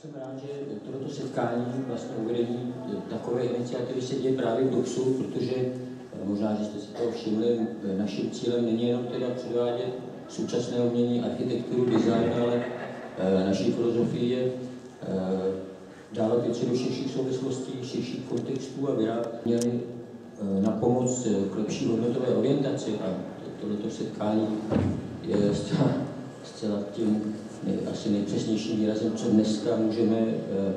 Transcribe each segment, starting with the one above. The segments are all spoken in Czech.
jsem rád, že toto setkání, vlastně uvedení takové iniciativy se děje právě v DOXu, protože možná, že jste si toho všimli, naším cílem není jenom teda předvádět současné umění, architekturu, design, ale naší filozofii je dávat věci do širších souvislostí, širších kontextů a vyrábět měli na pomoc k lepší hodnotové orientaci. A tohleto setkání je zcela, zcela tím asi nejpřesnějším výrazem, co dneska můžeme, eh,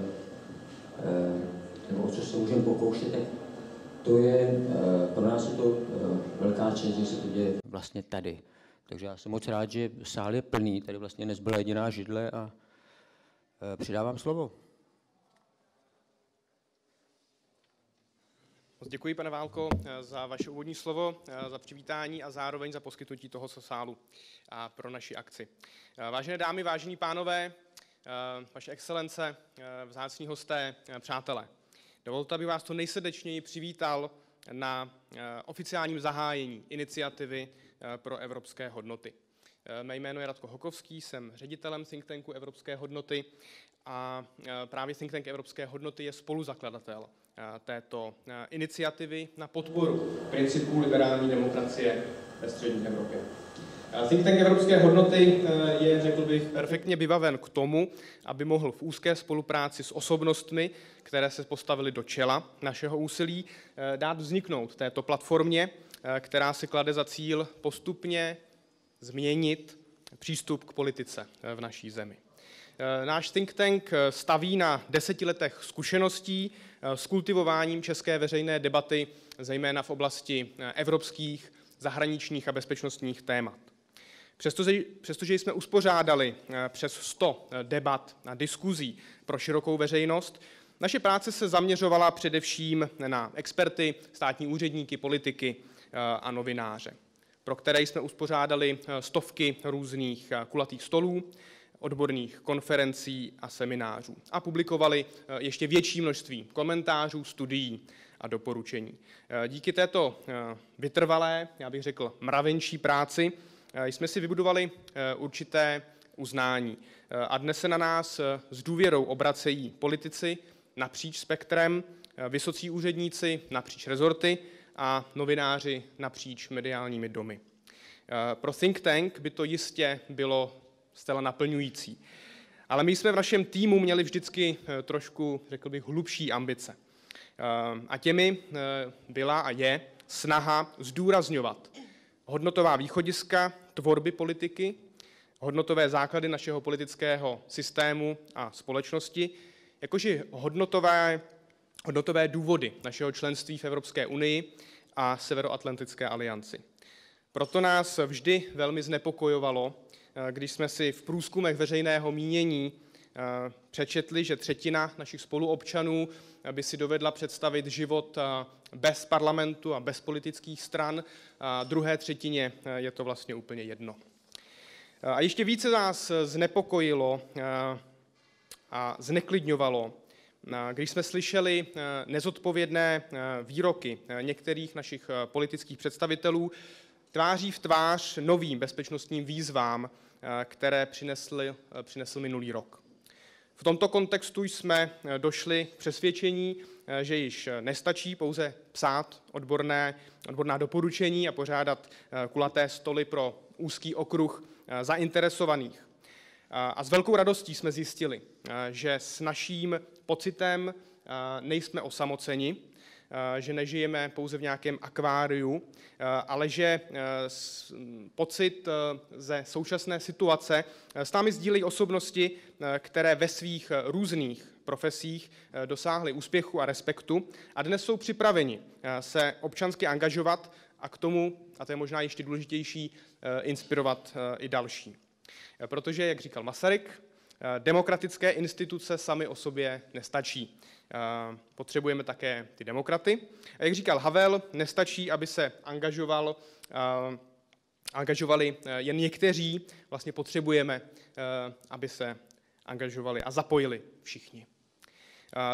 eh, nebo o co se můžeme pokoušet, to je, eh, pro nás je to velká čest, že se to děje vlastně tady. Takže já jsem moc rád, že sál je plný, tady vlastně nezbyla jediná židle a přidávám slovo. Děkuji, pane Válko, za vaše úvodní slovo, za přivítání a zároveň za poskytnutí toho sálu a pro naši akci. Vážené dámy, vážení pánové, vaše excelence, vzácní hosté, přátelé. Dovolte, aby vás to nejsrdečněji přivítal na oficiálním zahájení iniciativy pro evropské hodnoty. Mé jméno je Radko Hokovský, jsem ředitelem think tanku Evropské hodnoty a právě think tank Evropské hodnoty je spoluzakladatel této iniciativy na podporu principů liberální demokracie ve střední Evropě. Think Tank Evropské hodnoty je, řekl bych, perfektně vybaven k tomu, aby mohl v úzké spolupráci s osobnostmi, které se postavily do čela našeho úsilí, dát vzniknout této platformě, která si klade za cíl postupně změnit přístup k politice v naší zemi. Náš think tank staví na deseti letech zkušeností s kultivováním české veřejné debaty, zejména v oblasti evropských, zahraničních a bezpečnostních témat. Přestože, přestože jsme uspořádali přes 100 debat a diskuzí pro širokou veřejnost, naše práce se zaměřovala především na experty, státní úředníky, politiky a novináře, pro které jsme uspořádali stovky různých kulatých stolů, odborných konferencí a seminářů a publikovali eh, ještě větší množství komentářů, studií a doporučení. Eh, díky této eh, vytrvalé, já bych řekl, mravenčí práci jsme si vybudovali určité uznání. A dnes se na nás s důvěrou obracejí politici napříč spektrem, vysocí úředníci napříč rezorty a novináři napříč mediálními domy. Pro think tank by to jistě bylo zcela naplňující. Ale my jsme v našem týmu měli vždycky eh, trošku, řekl bych, hlubší ambice. Eh, a těmi eh, byla a je snaha zdůrazňovat hodnotová východiska tvorby politiky, hodnotové základy našeho politického systému a společnosti, jakože hodnotové, hodnotové důvody našeho členství v Evropské unii a Severoatlantické alianci. Proto nás vždy velmi znepokojovalo, když jsme si v průzkumech veřejného mínění eh, přečetli, že třetina našich spoluobčanů eh, by si dovedla představit život bez parlamentu a bez politických stran, a druhé třetině je to vlastně úplně jedno. A ještě více nás znepokojilo a zneklidňovalo, když jsme slyšeli nezodpovědné výroky některých našich politických představitelů, tváří v tvář novým bezpečnostním výzvám, eh, které přinesl, eh, přinesl minulý rok. V tomto kontextu jsme eh, došli k přesvědčení, že již nestačí pouze psát odborné, odborná doporučení a pořádat kulaté stoly pro úzký okruh zainteresovaných. A s velkou radostí jsme zjistili, že s naším pocitem nejsme osamoceni, že nežijeme pouze v nějakém akváriu, eh, ale že eh, pocit ze současné situace s námi sdílejí osobnosti, které ve svých různých profesích dosáhly úspěchu a respektu a dnes jsou připraveni se občansky angažovat a k tomu, a to je možná ještě důležitější, inspirovat i další. Protože, jak říkal Masaryk, demokratické instituce sami o sobě nestačí. Potřebujeme také ty demokraty. A jak říkal Havel, nestačí, aby se angažoval, angažovali e, jen někteří, vlastně potřebujeme, e, aby se angažovali a zapojili všichni.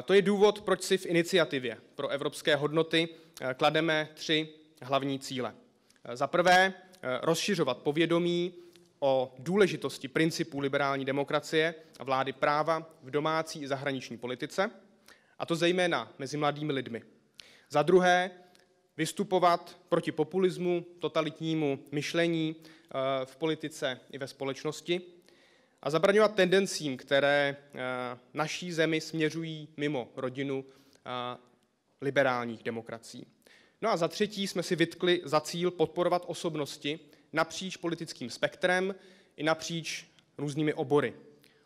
To je důvod, proč si v iniciativě pro evropské hodnoty e, klademe tři hlavní cíle. Za prvé, rozšiřovat povědomí o důležitosti principů liberální demokracie a vlády práva v domácí i zahraniční politice, a to zejména mezi mladými lidmi. Za druhé, vystupovat proti populismu, totalitnímu myšlení eh, v politice i ve společnosti a zabraňovat tendencím, které eh, naší zemi směřují mimo rodinu liberálních demokracií. No a za třetí jsme si vytkli za cíl podporovat osobnosti napříč politickým spektrem i napříč různými obory.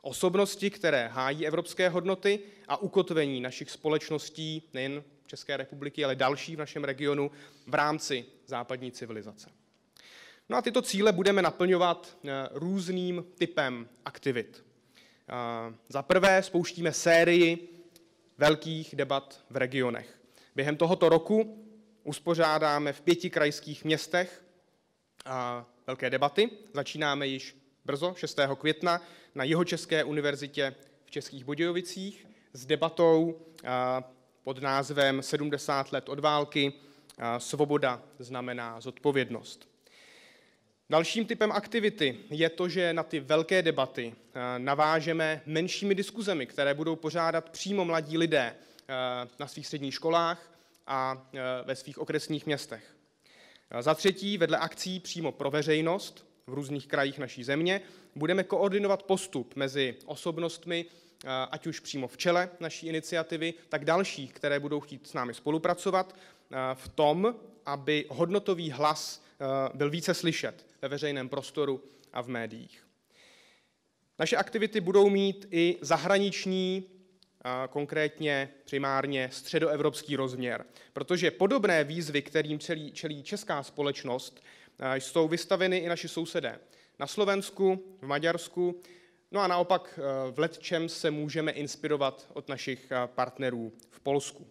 Osobnosti, které hájí evropské hodnoty a ukotvení našich společností, nejen České republiky, ale další v našem regionu v rámci západní civilizace. No a tyto cíle budeme naplňovat eh, různým typem aktivit. Eh, za prvé spouštíme sérii velkých debat v regionech. Během tohoto roku uspořádáme v pěti krajských městech velké debaty. Začínáme již brzo, 6. května, na Jihočeské univerzitě v Českých Budějovicích s debatou pod názvem 70 let od války. Svoboda znamená zodpovědnost. Dalším typem aktivity je to, že na ty velké debaty navážeme menšími diskuzemi, které budou pořádat přímo mladí lidé na svých středních školách a ve svých okresních městech. Za třetí, vedle akcí přímo pro veřejnost v různých krajích naší země, budeme koordinovat postup mezi osobnostmi, ať už přímo v čele naší iniciativy, tak dalších, které budou chtít s námi spolupracovat v tom, aby hodnotový hlas byl více slyšet ve veřejném prostoru a v médiích. Naše aktivity budou mít i zahraniční konkrétně primárně středoevropský rozměr. Protože podobné výzvy, kterým čelí, čelí česká společnost, jsou vystaveny i naši sousedé. Na Slovensku, v Maďarsku, no a naopak v letčem se můžeme inspirovat od našich partnerů v Polsku.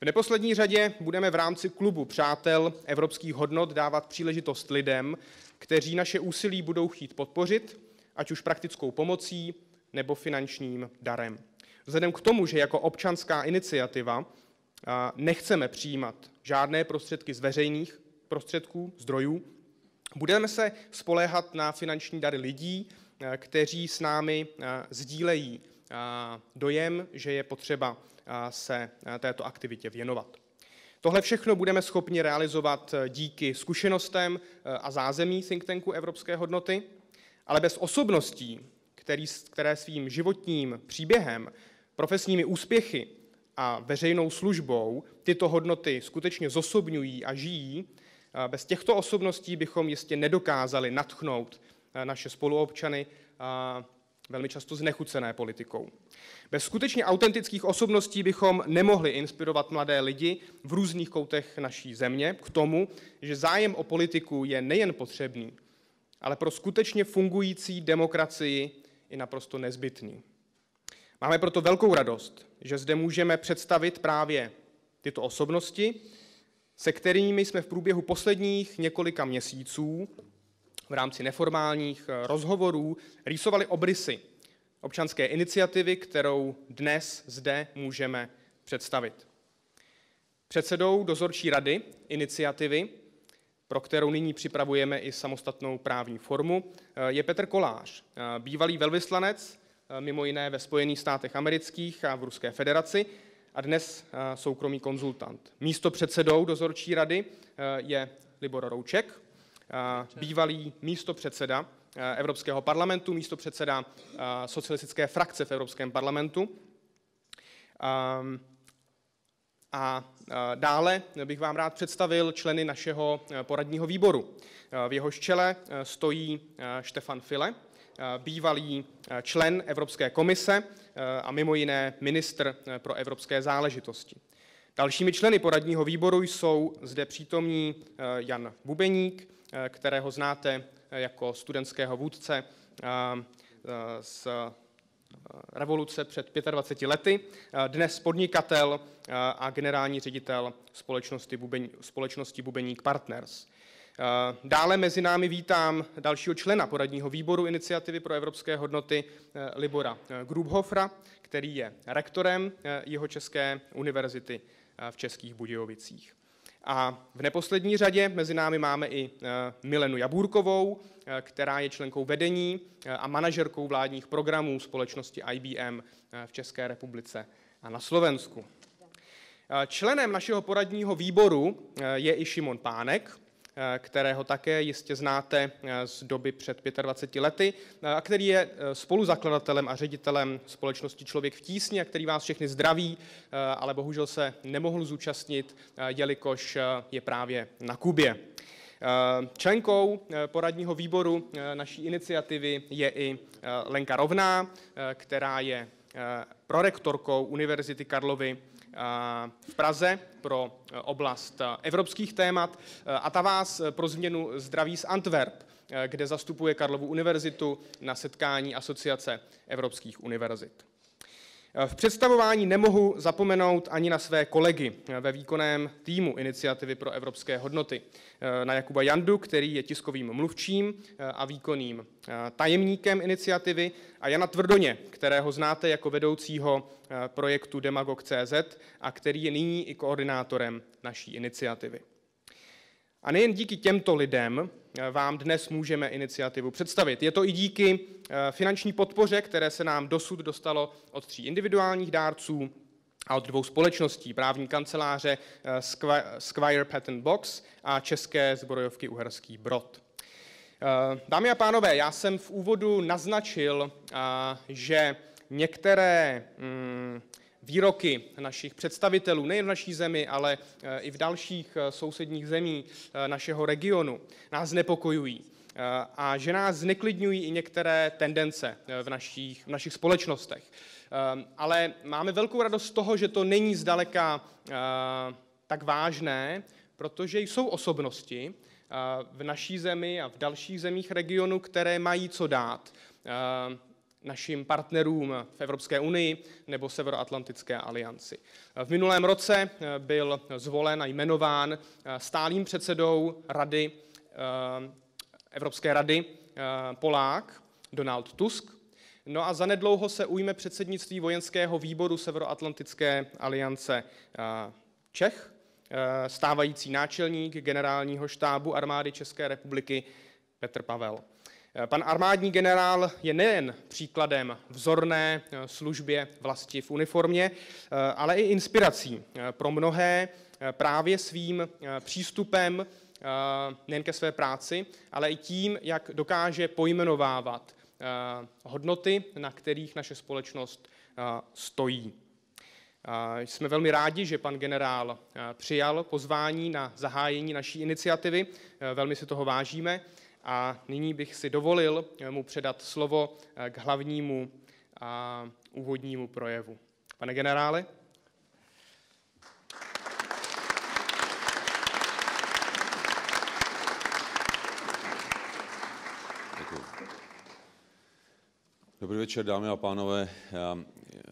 V neposlední řadě budeme v rámci klubu přátel evropských hodnot dávat příležitost lidem, kteří naše úsilí budou chtít podpořit, ať už praktickou pomocí nebo finančním darem. Vzhledem k tomu, že jako občanská iniciativa nechceme přijímat žádné prostředky z veřejných prostředků, zdrojů, budeme se spoléhat na finanční dary lidí, kteří s námi sdílejí dojem, že je potřeba se této aktivitě věnovat. Tohle všechno budeme schopni realizovat díky zkušenostem a zázemí think tanku Evropské hodnoty, ale bez osobností, které svým životním příběhem profesními úspěchy a veřejnou službou tyto hodnoty skutečně zosobňují a žijí, bez těchto osobností bychom jistě nedokázali natchnout naše spoluobčany velmi často znechucené politikou. Bez skutečně autentických osobností bychom nemohli inspirovat mladé lidi v různých koutech naší země k tomu, že zájem o politiku je nejen potřebný, ale pro skutečně fungující demokracii i naprosto nezbytný. Máme proto velkou radost, že zde můžeme představit právě tyto osobnosti, se kterými jsme v průběhu posledních několika měsíců v rámci neformálních eh, rozhovorů rýsovali obrysy občanské iniciativy, kterou dnes zde můžeme představit. Předsedou dozorčí rady iniciativy, pro kterou nyní připravujeme i samostatnou právní formu, eh, je Petr Kolář, eh, bývalý velvyslanec mimo jiné ve Spojených státech amerických a v Ruské federaci a dnes eh, soukromý konzultant. Místo předsedou dozorčí rady eh, je Libor Rouček, bývalý místo předseda Evropského parlamentu, místo předseda socialistické frakce v Evropském parlamentu. A dále bych vám rád představil členy našeho poradního výboru. V jehož čele stojí Štefan File, Eh, bývalý eh, člen Evropské komise eh, a mimo jiné ministr pro evropské záležitosti. Dalšími členy poradního výboru jsou zde přítomní Jan Bubeník, kterého znáte jako studentského vůdce z revoluce před 25 lety, dnes podnikatel a generální ředitel společnosti, Bubeník, společnosti Bubeník Partners. Eh, dále mezi námi vítám dalšího člena poradního výboru iniciativy pro evropské hodnoty eh, Libora eh, Grubhofra, který je rektorem jeho České univerzity v Českých Budějovicích. A v neposlední řadě mezi námi máme i Milenu Jabůrkovou, která je členkou vedení a manažerkou vládních programů společnosti IBM v České republice a na Slovensku. Členem našeho poradního výboru je i Šimon Pánek, kterého také jistě znáte eh, z doby před 25 lety, eh, a který je spoluzakladatelem a ředitelem společnosti Člověk v tísni a který vás všechny zdraví, ale bohužel se nemohl zúčastnit, jelikož je právě na Kubě. Členkou poradního výboru naší iniciativy je i Lenka Rovná, která je prorektorkou Univerzity Karlovy v Praze pro e, oblast e, evropských témat e, a ta vás pro změnu zdraví z Antwerp, kde zastupuje Karlovu univerzitu na setkání Asociace evropských univerzit. V představování nemohu zapomenout ani na své kolegy ve výkonném týmu Iniciativy pro evropské hodnoty. Na Jakuba Jandu, který je tiskovým mluvčím a výkonným tajemníkem iniciativy, a Jana Tvrdoně, kterého znáte jako vedoucího projektu Demagog.cz a který je nyní i koordinátorem naší iniciativy. A nejen díky těmto lidem eh, vám dnes můžeme iniciativu představit. Je to i díky eh, finanční podpoře, které se nám dosud dostalo od tří individuálních dárců a od dvou společností, právní kanceláře eh, Squire Patent Box a České zbrojovky Uherský Brod. Dámy a pánové, já jsem v úvodu naznačil, že některé mm, výroky našich představitelů, nejen v naší zemi, ale eh, i v dalších eh, sousedních zemí eh, našeho regionu, nás nepokojují a že nás zneklidňují i některé tendence v našich, v našich společnostech. Ale máme velkou radost z toho, že to není zdaleka tak vážné, protože jsou osobnosti v naší zemi a v dalších zemích regionu, které mají co dát našim partnerům v Evropské unii nebo Severoatlantické alianci. V minulém roce eh, byl zvolen a jmenován eh, stálým předsedou rady, eh, Evropské rady Polák Donald Tusk. No a zanedlouho se ujme předsednictví vojenského výboru Severoatlantické aliance Čech, stávající náčelník generálního štábu armády České republiky Petr Pavel. Pan armádní generál je nejen příkladem vzorné eh, službě vlasti v uniformě, eh, ale i inspirací eh, pro mnohé právě svým přístupem nejen ke své práci, ale i tím, jak dokáže pojmenovávat hodnoty, na kterých naše společnost stojí. Jsme velmi rádi, že pan generál přijal pozvání na zahájení naší iniciativy, velmi si toho vážíme a nyní bych si dovolil mu předat slovo k hlavnímu a úvodnímu projevu. Pane generále. Dobrý večer, dámy a pánové. Já,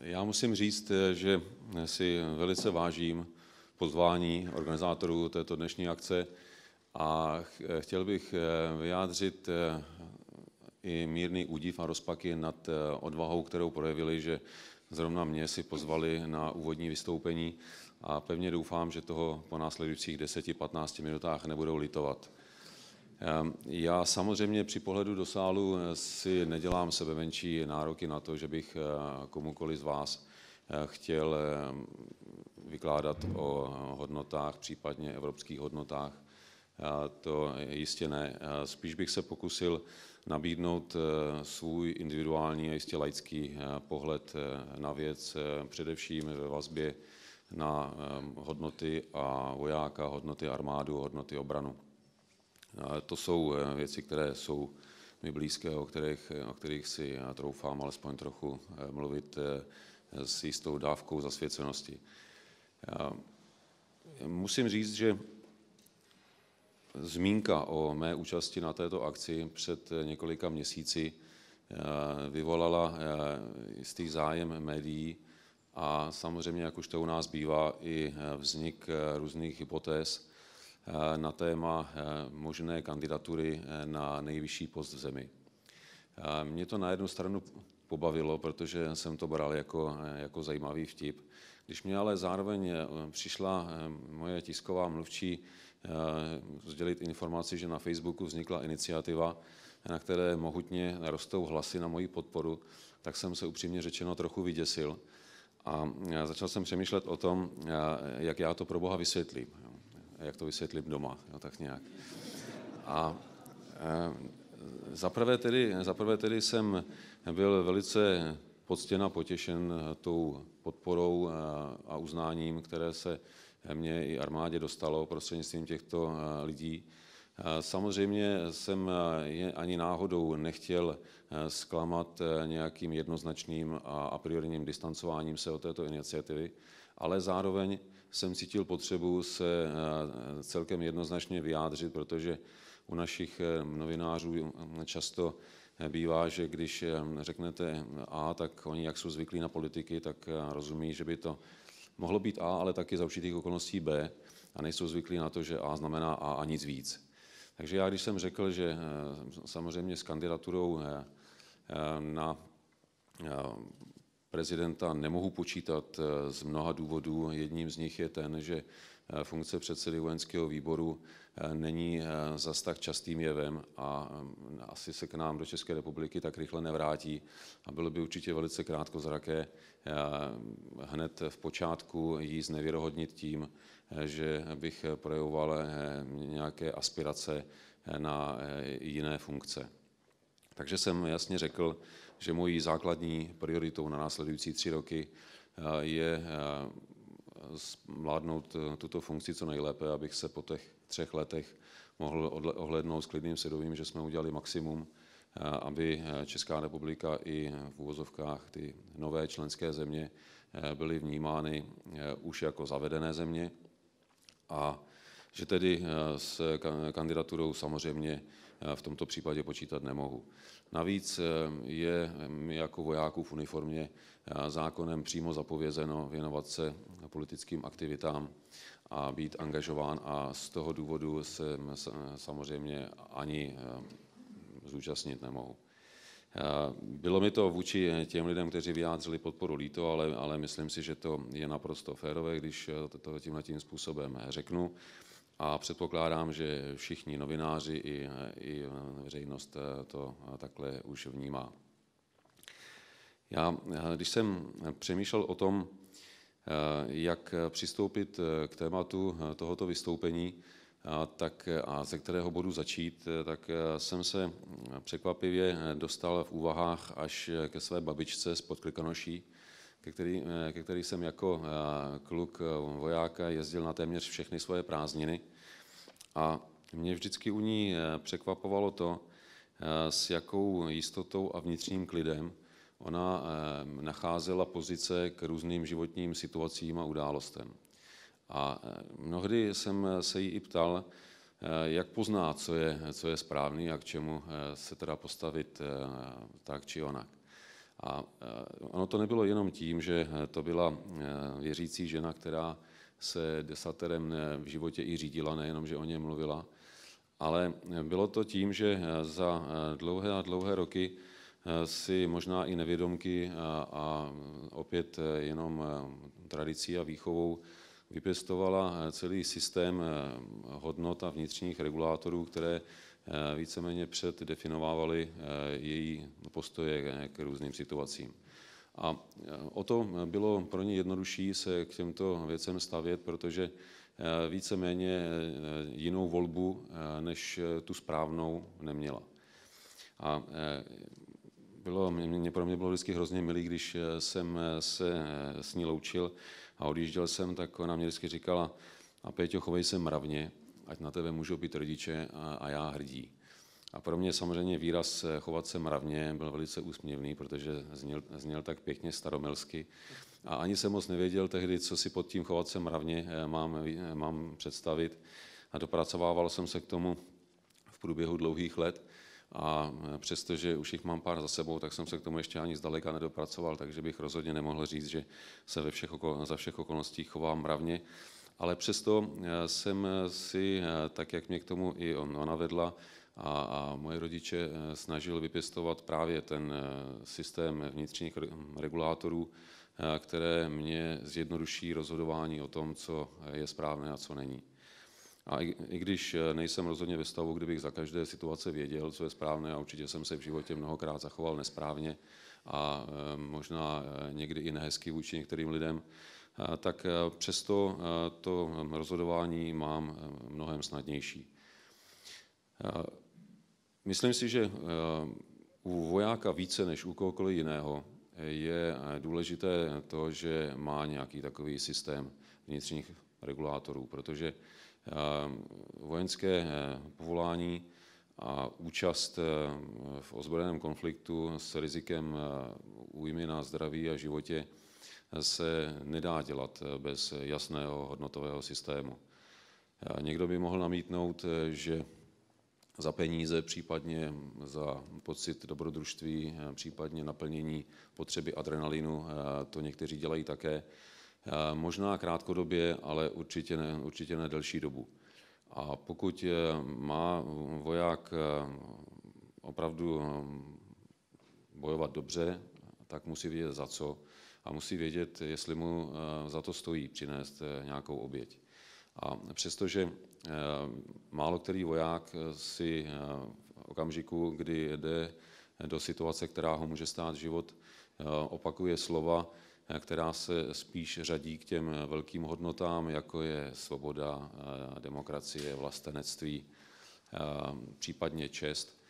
já musím říct, že si velice vážím pozvání organizátorů této dnešní akce a chtěl bych eh, vyjádřit eh, i mírný údiv a rozpaky nad eh, odvahou, kterou projevili, že zrovna mě si pozvali na úvodní vystoupení a pevně doufám, že toho po následujících 10-15 minutách nebudou litovat. Já samozřejmě při pohledu do sálu si nedělám sebe menší nároky na to, že bych komukoli z vás chtěl vykládat o hodnotách, případně evropských hodnotách to jistě ne. Spíš bych se pokusil nabídnout e, svůj individuální a jistě laický e, pohled e, na věc, především ve vazbě na hodnoty a vojáka, hodnoty armádu, hodnoty obranu. To jsou věci, které jsou mi blízké, o kterých, o kterých si troufám alespoň trochu mluvit s jistou dávkou zasvěcenosti. Musím říct, že zmínka o mé účasti na této akci před několika měsíci eh, vyvolala eh, jistý zájem médií a samozřejmě, jak už to u nás bývá, i eh, vznik různých hypotéz na téma možné kandidatury na nejvyšší post v zemi. Mě to na jednu stranu pobavilo, protože jsem to bral jako, jako zajímavý vtip. Když mě ale zároveň přišla moje tisková mluvčí sdělit informaci, že na Facebooku vznikla iniciativa, na které mohutně rostou hlasy na moji podporu, tak jsem se upřímně řečeno trochu vyděsil. A začal jsem přemýšlet o tom, jak já to pro Boha vysvětlím. Jak to vysvětlím doma, tak nějak. A zaprvé tedy, zaprvé tedy jsem byl velice poctěn a potěšen tou podporou a uznáním, které se mě i armádě dostalo prostřednictvím těchto lidí. Samozřejmě jsem je ani náhodou nechtěl zklamat nějakým jednoznačným a a priorním distancováním se od této iniciativy, ale zároveň jsem cítil potřebu se celkem jednoznačně vyjádřit, protože u našich novinářů často bývá, že když řeknete A, tak oni, jak jsou zvyklí na politiky, tak rozumí, že by to mohlo být A, ale taky za určitých okolností B a nejsou zvyklí na to, že A znamená A a nic víc. Takže já, když jsem řekl, že samozřejmě s kandidaturou na prezidenta nemohu počítat z mnoha důvodů, jedním z nich je ten, že funkce předsedy vojenského výboru není zas tak častým jevem a asi se k nám do České republiky tak rychle nevrátí a bylo by určitě velice krátkozraké hned v počátku jí znevěrohodnit tím, že bych projevoval nějaké aspirace na jiné funkce. Takže jsem jasně řekl, že mojí základní prioritou na následující tři roky je vládnout tuto funkci co nejlépe, abych se po těch třech letech mohl ohlednout s klidným svědomím, že jsme udělali maximum, aby Česká republika i v uvozovkách ty nové členské země byly vnímány už jako zavedené země a že tedy s kandidaturou samozřejmě v tomto případě počítat nemohu. Navíc je mi jako vojáků v uniformě zákonem přímo zapovězeno věnovat se politickým aktivitám a být angažován a z toho důvodu se samozřejmě ani zúčastnit nemohu. Bylo mi to vůči těm lidem, kteří vyjádřili podporu líto, ale, ale myslím si, že to je naprosto férové, když to tímhle tím způsobem řeknu a předpokládám, že všichni novináři i, i veřejnost to takhle už vnímá. Já, když jsem přemýšlel o tom, jak přistoupit k tématu tohoto vystoupení, tak a ze kterého bodu začít, tak jsem se překvapivě dostal v úvahách až ke své babičce z Podklikanoší, ke který, ke který jsem jako kluk vojáka jezdil na téměř všechny svoje prázdniny. A mě vždycky u ní překvapovalo to, s jakou jistotou a vnitřním klidem ona nacházela pozice k různým životním situacím a událostem. A mnohdy jsem se jí i ptal, jak pozná, co je, co je správný a k čemu se teda postavit tak či onak. A ono to nebylo jenom tím, že to byla věřící žena, která se desaterem v životě i řídila, nejenom, že o něm mluvila, ale bylo to tím, že za dlouhé a dlouhé roky si možná i nevědomky a, a opět jenom tradicí a výchovou vypěstovala celý systém hodnot a vnitřních regulátorů, které víceméně předdefinovávaly její postoje k různým situacím. A o to bylo pro ně jednodušší se k těmto věcem stavět, protože víceméně jinou volbu než tu správnou neměla. A bylo, mě, pro mě bylo vždycky hrozně milý, když jsem se s ní loučil a odjížděl jsem, tak ona mě vždycky říkala, a Péťo, chovej se mravně, ať na tebe můžou být rodiče a, a já hrdí. A pro mě samozřejmě výraz chovat se mravně byl velice úsměvný, protože zněl, zněl tak pěkně staromelsky. A ani jsem moc nevěděl tehdy, co si pod tím chovat se mravně mám, mám představit. A dopracovával jsem se k tomu v průběhu dlouhých let. A přestože už jich mám pár za sebou, tak jsem se k tomu ještě ani zdaleka nedopracoval, takže bych rozhodně nemohl říct, že se ve všech za všech okolností chovám mravně. Ale přesto jsem si, tak jak mě k tomu i ona vedla, a, a moje rodiče snažili vypěstovat právě ten systém vnitřních regulátorů které mě zjednoduší rozhodování o tom, co je správné a co není. A i, i když nejsem rozhodně ve stavu, kdybych za každé situace věděl, co je správné, a určitě jsem se v životě mnohokrát zachoval nesprávně a možná někdy i nehezky vůči některým lidem, tak přesto to rozhodování mám mnohem snadnější. Myslím si, že u vojáka více než u kohokoliv jiného je důležité to, že má nějaký takový systém vnitřních regulátorů, protože vojenské povolání a účast v ozbrojeném konfliktu s rizikem újmy na zdraví a životě se nedá dělat bez jasného hodnotového systému. Někdo by mohl namítnout, že za peníze, případně za pocit dobrodružství, případně naplnění potřeby adrenalinu, to někteří dělají také. Možná krátkodobě, ale určitě ne, určitě ne delší dobu. A pokud má voják opravdu bojovat dobře, tak musí vědět za co a musí vědět, jestli mu za to stojí přinést nějakou oběť. A přestože málo který voják si v okamžiku, kdy jde do situace, která ho může stát život, opakuje slova, která se spíš řadí k těm velkým hodnotám, jako je svoboda, demokracie, vlastenectví, případně čest,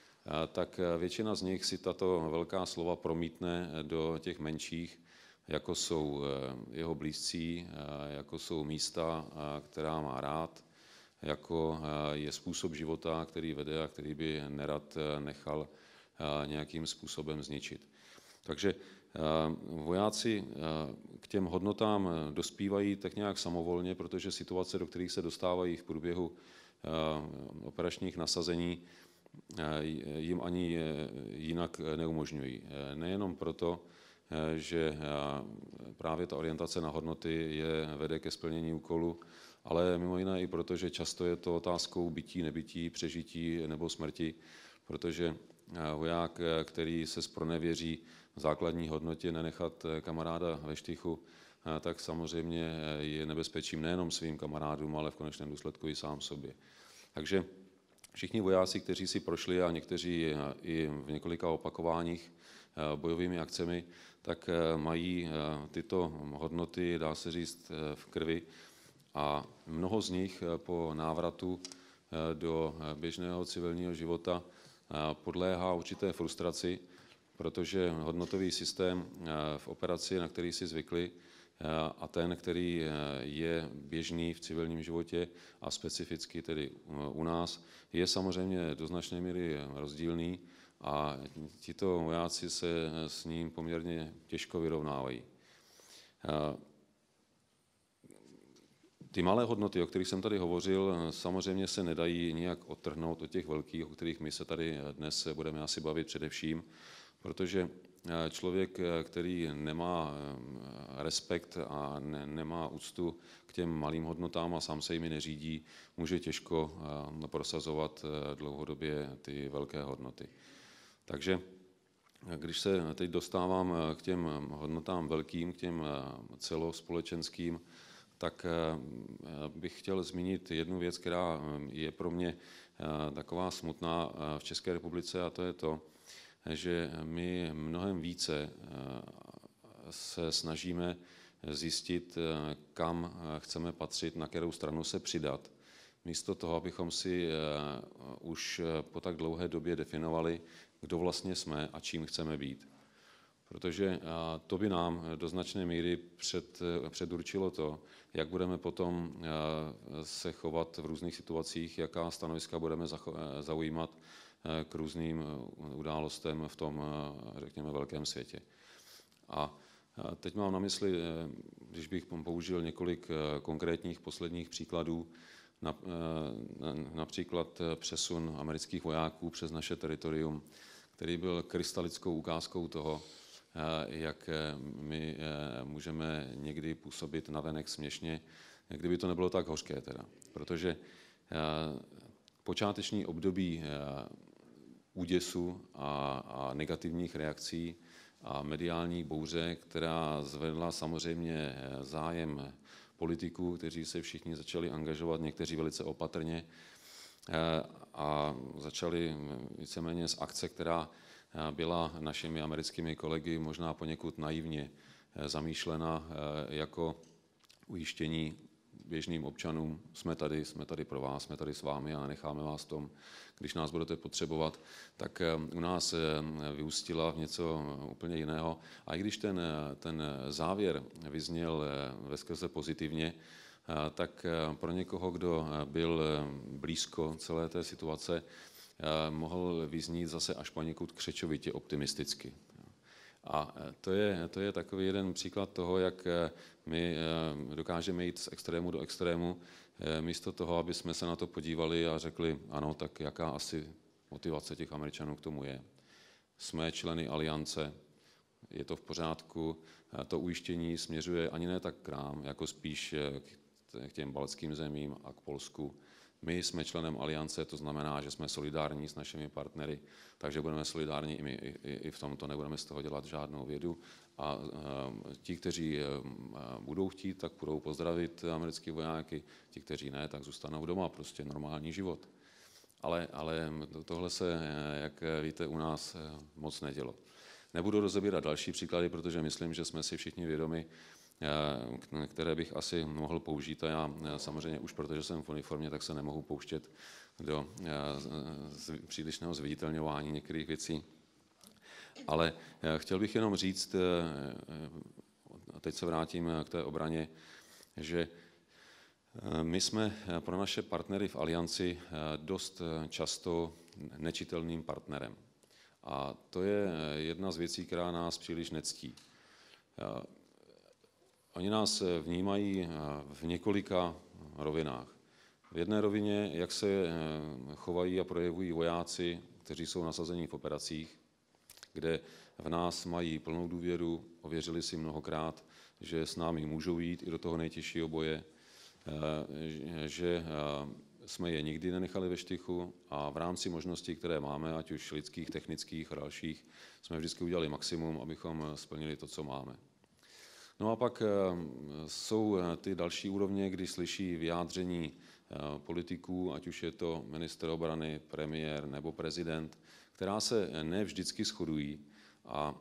tak většina z nich si tato velká slova promítne do těch menších, jako jsou jeho blízcí, jako jsou místa, která má rád, jako je způsob života, který vede a který by nerad nechal nějakým způsobem zničit. Takže vojáci k těm hodnotám dospívají tak nějak samovolně, protože situace, do kterých se dostávají v průběhu operačních nasazení, jim ani jinak neumožňují. Nejenom proto, že právě ta orientace na hodnoty je vede ke splnění úkolu, ale mimo jiné i proto, že často je to otázkou bytí, nebytí, přežití nebo smrti, protože voják, který se spronevěří základní hodnotě nenechat kamaráda ve štychu, tak samozřejmě je nebezpečím nejenom svým kamarádům, ale v konečném důsledku i sám sobě. Takže všichni vojáci, kteří si prošli a někteří i v několika opakováních bojovými akcemi, tak mají tyto hodnoty, dá se říct, v krvi. A mnoho z nich po návratu do běžného civilního života podléhá určité frustraci, protože hodnotový systém v operaci, na který si zvykli, a ten, který je běžný v civilním životě a specificky tedy u nás, je samozřejmě do značné míry rozdílný a tito vojáci se s ním poměrně těžko vyrovnávají. Ty malé hodnoty, o kterých jsem tady hovořil, samozřejmě se nedají nijak odtrhnout od těch velkých, o kterých my se tady dnes budeme asi bavit především, protože člověk, který nemá respekt a ne, nemá úctu k těm malým hodnotám a sám se jimi neřídí, může těžko prosazovat dlouhodobě ty velké hodnoty. Takže když se teď dostávám k těm hodnotám velkým, k těm celospolečenským, tak bych chtěl zmínit jednu věc, která je pro mě taková smutná v České republice a to je to, že my mnohem více se snažíme zjistit, kam chceme patřit, na kterou stranu se přidat. Místo toho, abychom si už po tak dlouhé době definovali, kdo vlastně jsme a čím chceme být. Protože to by nám do značné míry před, předurčilo to, jak budeme potom se chovat v různých situacích, jaká stanoviska budeme zaujímat k různým událostem v tom, řekněme, velkém světě. A teď mám na mysli, když bych použil několik konkrétních posledních příkladů, například přesun amerických vojáků přes naše teritorium, který byl krystalickou ukázkou toho, jak my můžeme někdy působit navenek směšně, kdyby to nebylo tak hořké teda. Protože počáteční období úděsu a, a negativních reakcí a mediální bouře, která zvedla samozřejmě zájem politiků, kteří se všichni začali angažovat, někteří velice opatrně a začali víceméně z akce, která byla našimi americkými kolegy možná poněkud naivně zamýšlena jako ujištění běžným občanům, jsme tady, jsme tady pro vás, jsme tady s vámi a necháme vás tom, když nás budete potřebovat, tak eh, u nás eh, vyústila v něco úplně jiného. A i když ten, eh, ten závěr vyzněl ve skrze pozitivně, tak pro někoho, kdo byl blízko celé té situace, mohl vyznít zase až poněkud křečovitě optimisticky. A to je, to je takový jeden příklad toho, jak my dokážeme jít z extrému do extrému, místo toho, aby jsme se na to podívali a řekli, ano, tak jaká asi motivace těch Američanů k tomu je. Jsme členy aliance, je to v pořádku, to ujištění směřuje ani ne tak k nám, jako spíš k těm baleckým zemím a k Polsku. My jsme členem aliance, to znamená, že jsme solidární s našimi partnery, takže budeme solidární i, my, i, i v tomto, nebudeme z toho dělat žádnou vědu. A e, ti, kteří e, budou chtít, tak budou pozdravit americké vojáky, ti, kteří ne, tak zůstanou doma, prostě normální život. Ale, ale tohle se, jak víte, u nás moc nedělo. Nebudu rozebírat další příklady, protože myslím, že jsme si všichni vědomi, Eh, které bych asi mohl použít. A já eh, samozřejmě už protože jsem v uniformě, tak se nemohu pouštět do eh, přílišného zviditelňování některých věcí. Ale chtěl bych jenom říct, a teď se vrátím k té obraně, že my jsme pro naše partnery v Alianci dost často nečitelným partnerem. A to je jedna z věcí, která nás příliš nectí. Oni nás eh, vnímají eh, v několika rovinách. V jedné rovině, jak se eh, chovají a projevují vojáci, kteří jsou nasazení v operacích, kde v nás mají plnou důvěru, ověřili si mnohokrát, že s námi můžou jít i do toho nejtěžšího boje, že jsme je nikdy nenechali ve štychu a v rámci možností, které máme, ať už lidských, technických a dalších, jsme vždycky udělali maximum, abychom splnili to, co máme. No a pak eh, jsou eh, ty další úrovně, kdy slyší vyjádření eh, politiků, ať už je to minister obrany, premiér nebo prezident, která se ne vždycky shodují. A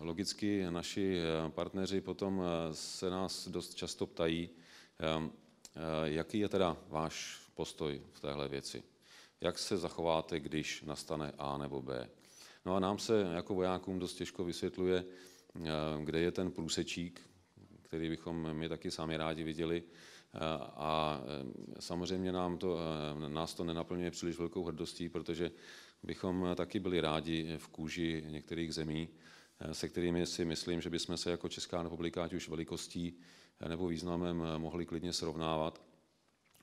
logicky naši partneři potom se nás dost často ptají, jaký je teda váš postoj v téhle věci. Jak se zachováte, když nastane A nebo B. No a nám se jako vojákům dost těžko vysvětluje, kde je ten průsečík, který bychom my taky sami rádi viděli. A samozřejmě nám to, nás to nenaplňuje příliš velkou hrdostí, protože bychom taky byli rádi v kůži některých zemí, se kterými si myslím, že bychom se jako Česká republika, ať už velikostí nebo významem, mohli klidně srovnávat,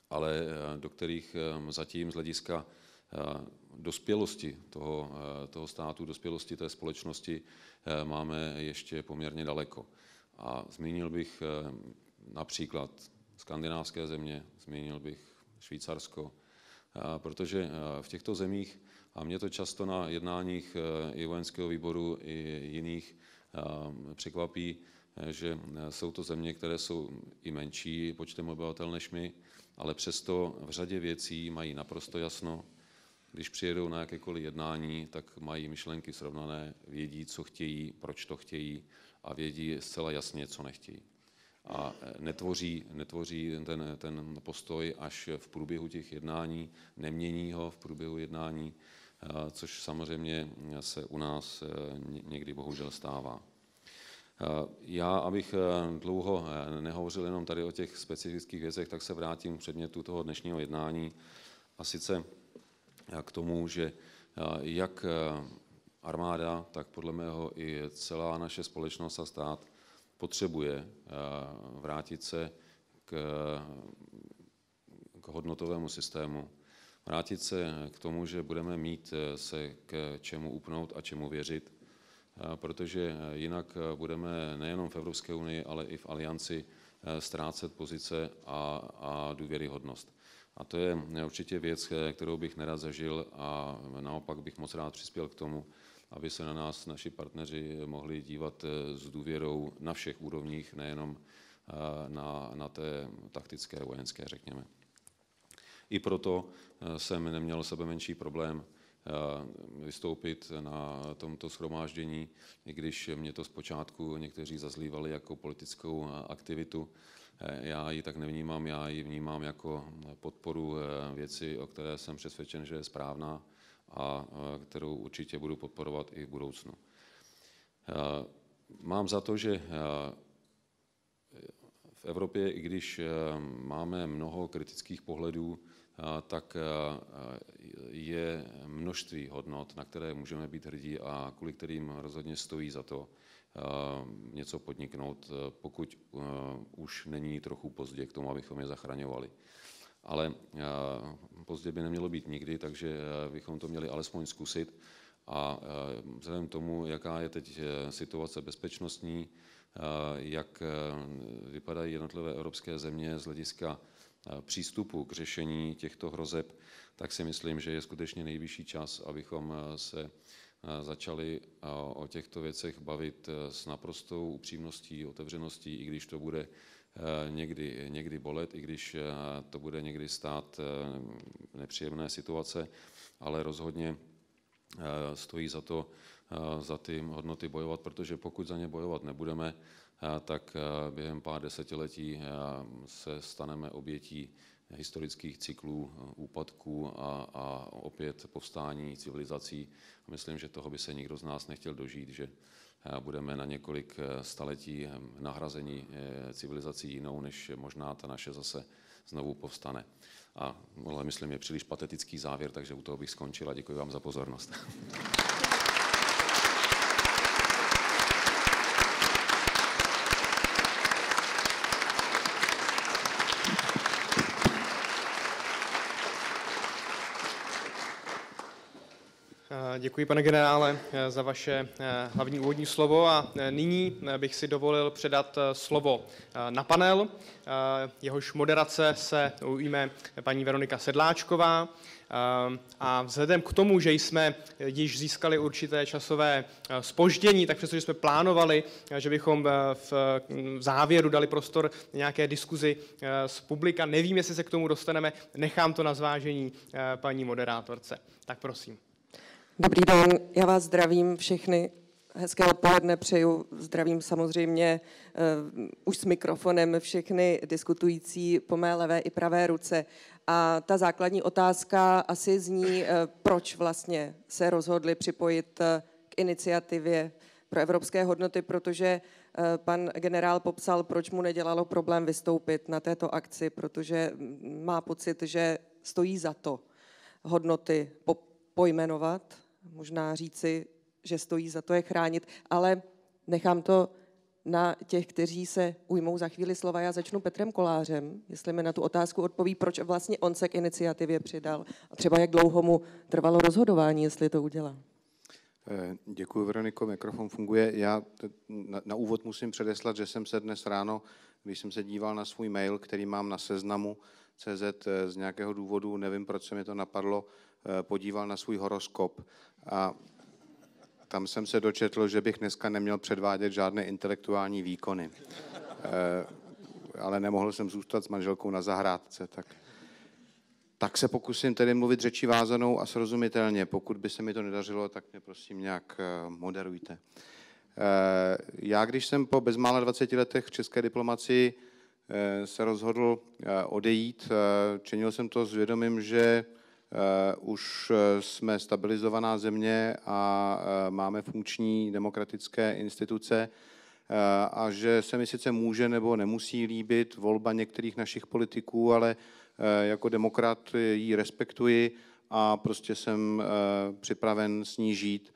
ale do kterých zatím z hlediska dospělosti toho, toho státu, dospělosti té společnosti máme ještě poměrně daleko. A zmínil bych eh, například skandinávské země, zmínil bych Švýcarsko, eh, protože eh, v těchto zemích, a mě to často na jednáních i vojenského výboru, i jiných překvapí, že jsou to země, které jsou i menší počtem obyvatel než my, ale přesto v řadě věcí mají naprosto jasno. Když přijedou na jakékoliv jednání, tak mají myšlenky srovnané, vědí, co chtějí, proč to chtějí a vědí zcela jasně, co nechtějí. A e, netvoří, netvoří ten, ten postoj až v průběhu těch jednání, nemění ho v průběhu jednání, e, což samozřejmě se u nás e, někdy bohužel stává. Já, abych dlouho nehovořil jenom tady o těch specifických věcech, tak se vrátím k předmětu toho dnešního jednání a sice k tomu, že jak armáda, tak podle mého i celá naše společnost a stát potřebuje eh, vrátit se k, k hodnotovému systému, vrátit se k tomu, že budeme mít eh, se k čemu upnout a čemu věřit, eh, protože jinak budeme nejenom v Evropské unii, ale i v alianci ztrácet pozice a, a důvěryhodnost. A to je určitě věc, kterou bych nerad zažil a naopak bych moc rád přispěl k tomu, aby se na nás naši partneři mohli dívat s důvěrou na všech úrovních, nejenom na, na té taktické, vojenské, řekněme. I proto jsem neměl sebe menší problém vystoupit na tomto schromáždění, i když mě to zpočátku někteří zazlívali jako politickou aktivitu. Já ji tak nevnímám, já ji vnímám jako podporu věci, o které jsem přesvědčen, že je správná a kterou určitě budu podporovat i v budoucnu. Mám za to, že v Evropě, i když máme mnoho kritických pohledů, tak je množství hodnot, na které můžeme být hrdí a kvůli kterým rozhodně stojí za to něco podniknout, pokud už není trochu pozdě k tomu, abychom je zachraňovali. Ale pozdě by nemělo být nikdy, takže bychom to měli alespoň zkusit. A vzhledem k tomu, jaká je teď situace bezpečnostní, jak vypadají jednotlivé evropské země z hlediska přístupu k řešení těchto hrozeb, tak si myslím, že je skutečně nejvyšší čas, abychom se začali o těchto věcech bavit s naprostou upřímností, otevřeností, i když to bude někdy, někdy bolet, i když to bude někdy stát nepříjemné situace, ale rozhodně stojí za to za ty hodnoty bojovat, protože pokud za ně bojovat nebudeme, tak během pár desetiletí se staneme obětí historických cyklů úpadků a, a opět povstání civilizací. Myslím, že toho by se nikdo z nás nechtěl dožít, že budeme na několik staletí nahrazení civilizací jinou, než možná ta naše zase znovu povstane. A ale myslím, je příliš patetický závěr, takže u toho bych skončil a děkuji vám za pozornost. Děkuji, pane generále, za vaše hlavní úvodní slovo a nyní bych si dovolil předat slovo na panel. Jehož moderace se ujme paní Veronika Sedláčková. A vzhledem k tomu, že jsme již získali určité časové spoždění, tak přestože jsme plánovali, že bychom v závěru dali prostor nějaké diskuzi z publika, nevím, jestli se k tomu dostaneme, nechám to na zvážení paní moderátorce. Tak prosím. Dobrý den, já vás zdravím všechny. Hezké odpoledne přeju. Zdravím samozřejmě uh, už s mikrofonem všechny diskutující po mé levé i pravé ruce. A ta základní otázka asi zní, uh, proč vlastně se rozhodli připojit uh, k iniciativě pro evropské hodnoty, protože pan generál popsal, proč mu nedělalo problém vystoupit na této akci, protože má pocit, že stojí za to hodnoty pojmenovat možná říci, že stojí za to je chránit, ale nechám to na těch, kteří se ujmou za chvíli slova. Já začnu Petrem Kolářem, jestli mi na tu otázku odpoví, proč vlastně on se k iniciativě přidal a třeba jak dlouho mu trvalo rozhodování, jestli to udělá. Eh, děkuji, Veroniko, mikrofon funguje. Já na, na úvod musím předeslat, že jsem se dnes ráno, když jsem se díval na svůj mail, který mám na seznamu CZ eh, z nějakého důvodu, nevím, proč se mi to napadlo, eh, podíval na svůj horoskop a tam jsem se dočetl, že bych dneska neměl předvádět žádné intelektuální výkony. E, ale nemohl jsem zůstat s manželkou na zahrádce, tak, tak se pokusím tedy mluvit řečí vázanou a srozumitelně. Pokud by se mi to nedařilo, tak mě prosím nějak eh, moderujte. Já, když jsem po bezmála 20 letech v české diplomacii se rozhodl odejít, činil jsem to s vědomím, že Eh, už eh, jsme stabilizovaná země a eh, máme funkční demokratické instituce a že se mi sice může nebo nemusí líbit volba některých našich politiků, ale jako demokrat ji respektuji a prostě jsem připraven s ní žít,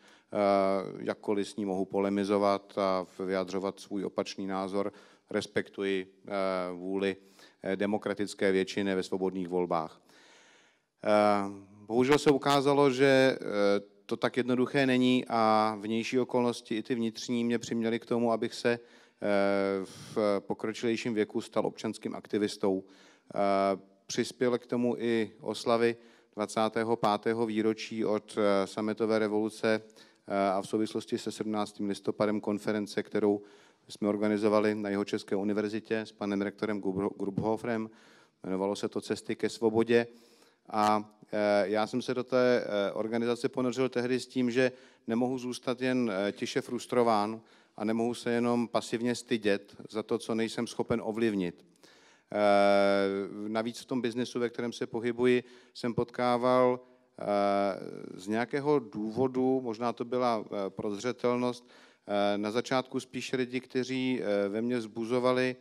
jakkoliv s ní mohu polemizovat a vyjadřovat svůj opačný názor, respektuji vůli demokratické většiny ve svobodných volbách. Eh, bohužel se ukázalo, že eh, to tak jednoduché není a vnější okolnosti i ty vnitřní mě přiměly k tomu, abych se eh, v pokročilejším věku stal občanským aktivistou. Přispěl k tomu i oslavy 25. výročí od sametové revoluce a v souvislosti se 17. listopadem konference, kterou jsme organizovali na jeho České univerzitě s panem rektorem Grubhoferem. Jmenovalo se to Cesty ke svobodě. A já jsem se do té organizace ponořil tehdy s tím, že nemohu zůstat jen tiše frustrován a nemohu se jenom pasivně stydět za to, co nejsem schopen ovlivnit. Navíc v tom biznesu, ve kterém se pohybuji, jsem potkával z nějakého důvodu, možná to byla prozřetelnost, na začátku spíš lidi, kteří ve mně zbuzovali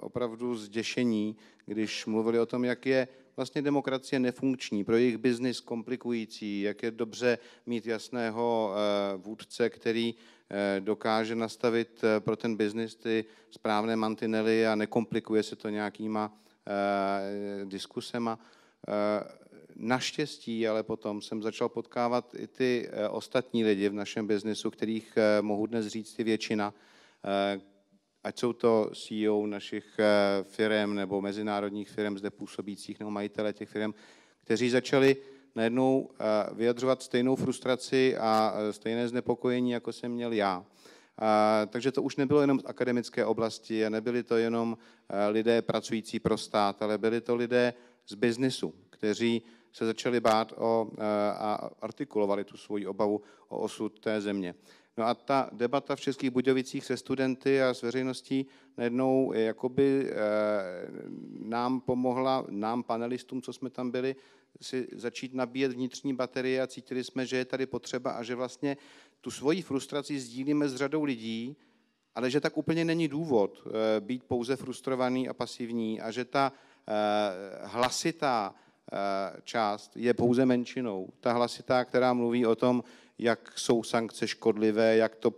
opravdu zděšení, když mluvili o tom, jak je vlastně demokracie nefunkční, pro jejich biznis komplikující, jak je dobře mít jasného vůdce, který dokáže nastavit pro ten biznis ty správné mantinely a nekomplikuje se to nějakýma diskusema. Naštěstí, ale potom jsem začal potkávat i ty ostatní lidi v našem biznesu, kterých mohu dnes říct i většina, ať jsou to CEO našich firm nebo mezinárodních firm zde působících nebo majitele těch firm, kteří začali najednou vyjadřovat stejnou frustraci a stejné znepokojení, jako jsem měl já. A, takže to už nebylo jenom z akademické oblasti a nebyli to jenom lidé pracující pro stát, ale byli to lidé z biznisu, kteří se začali bát o, a artikulovali tu svoji obavu o osud té země. No a ta debata v Českých Budějovicích se studenty a s veřejností najednou jakoby nám pomohla, nám panelistům, co jsme tam byli, si začít nabíjet vnitřní baterie a cítili jsme, že je tady potřeba a že vlastně tu svoji frustraci sdílíme s řadou lidí, ale že tak úplně není důvod být pouze frustrovaný a pasivní a že ta hlasitá část je pouze menšinou. Ta hlasitá, která mluví o tom, jak jsou sankce škodlivé, jak to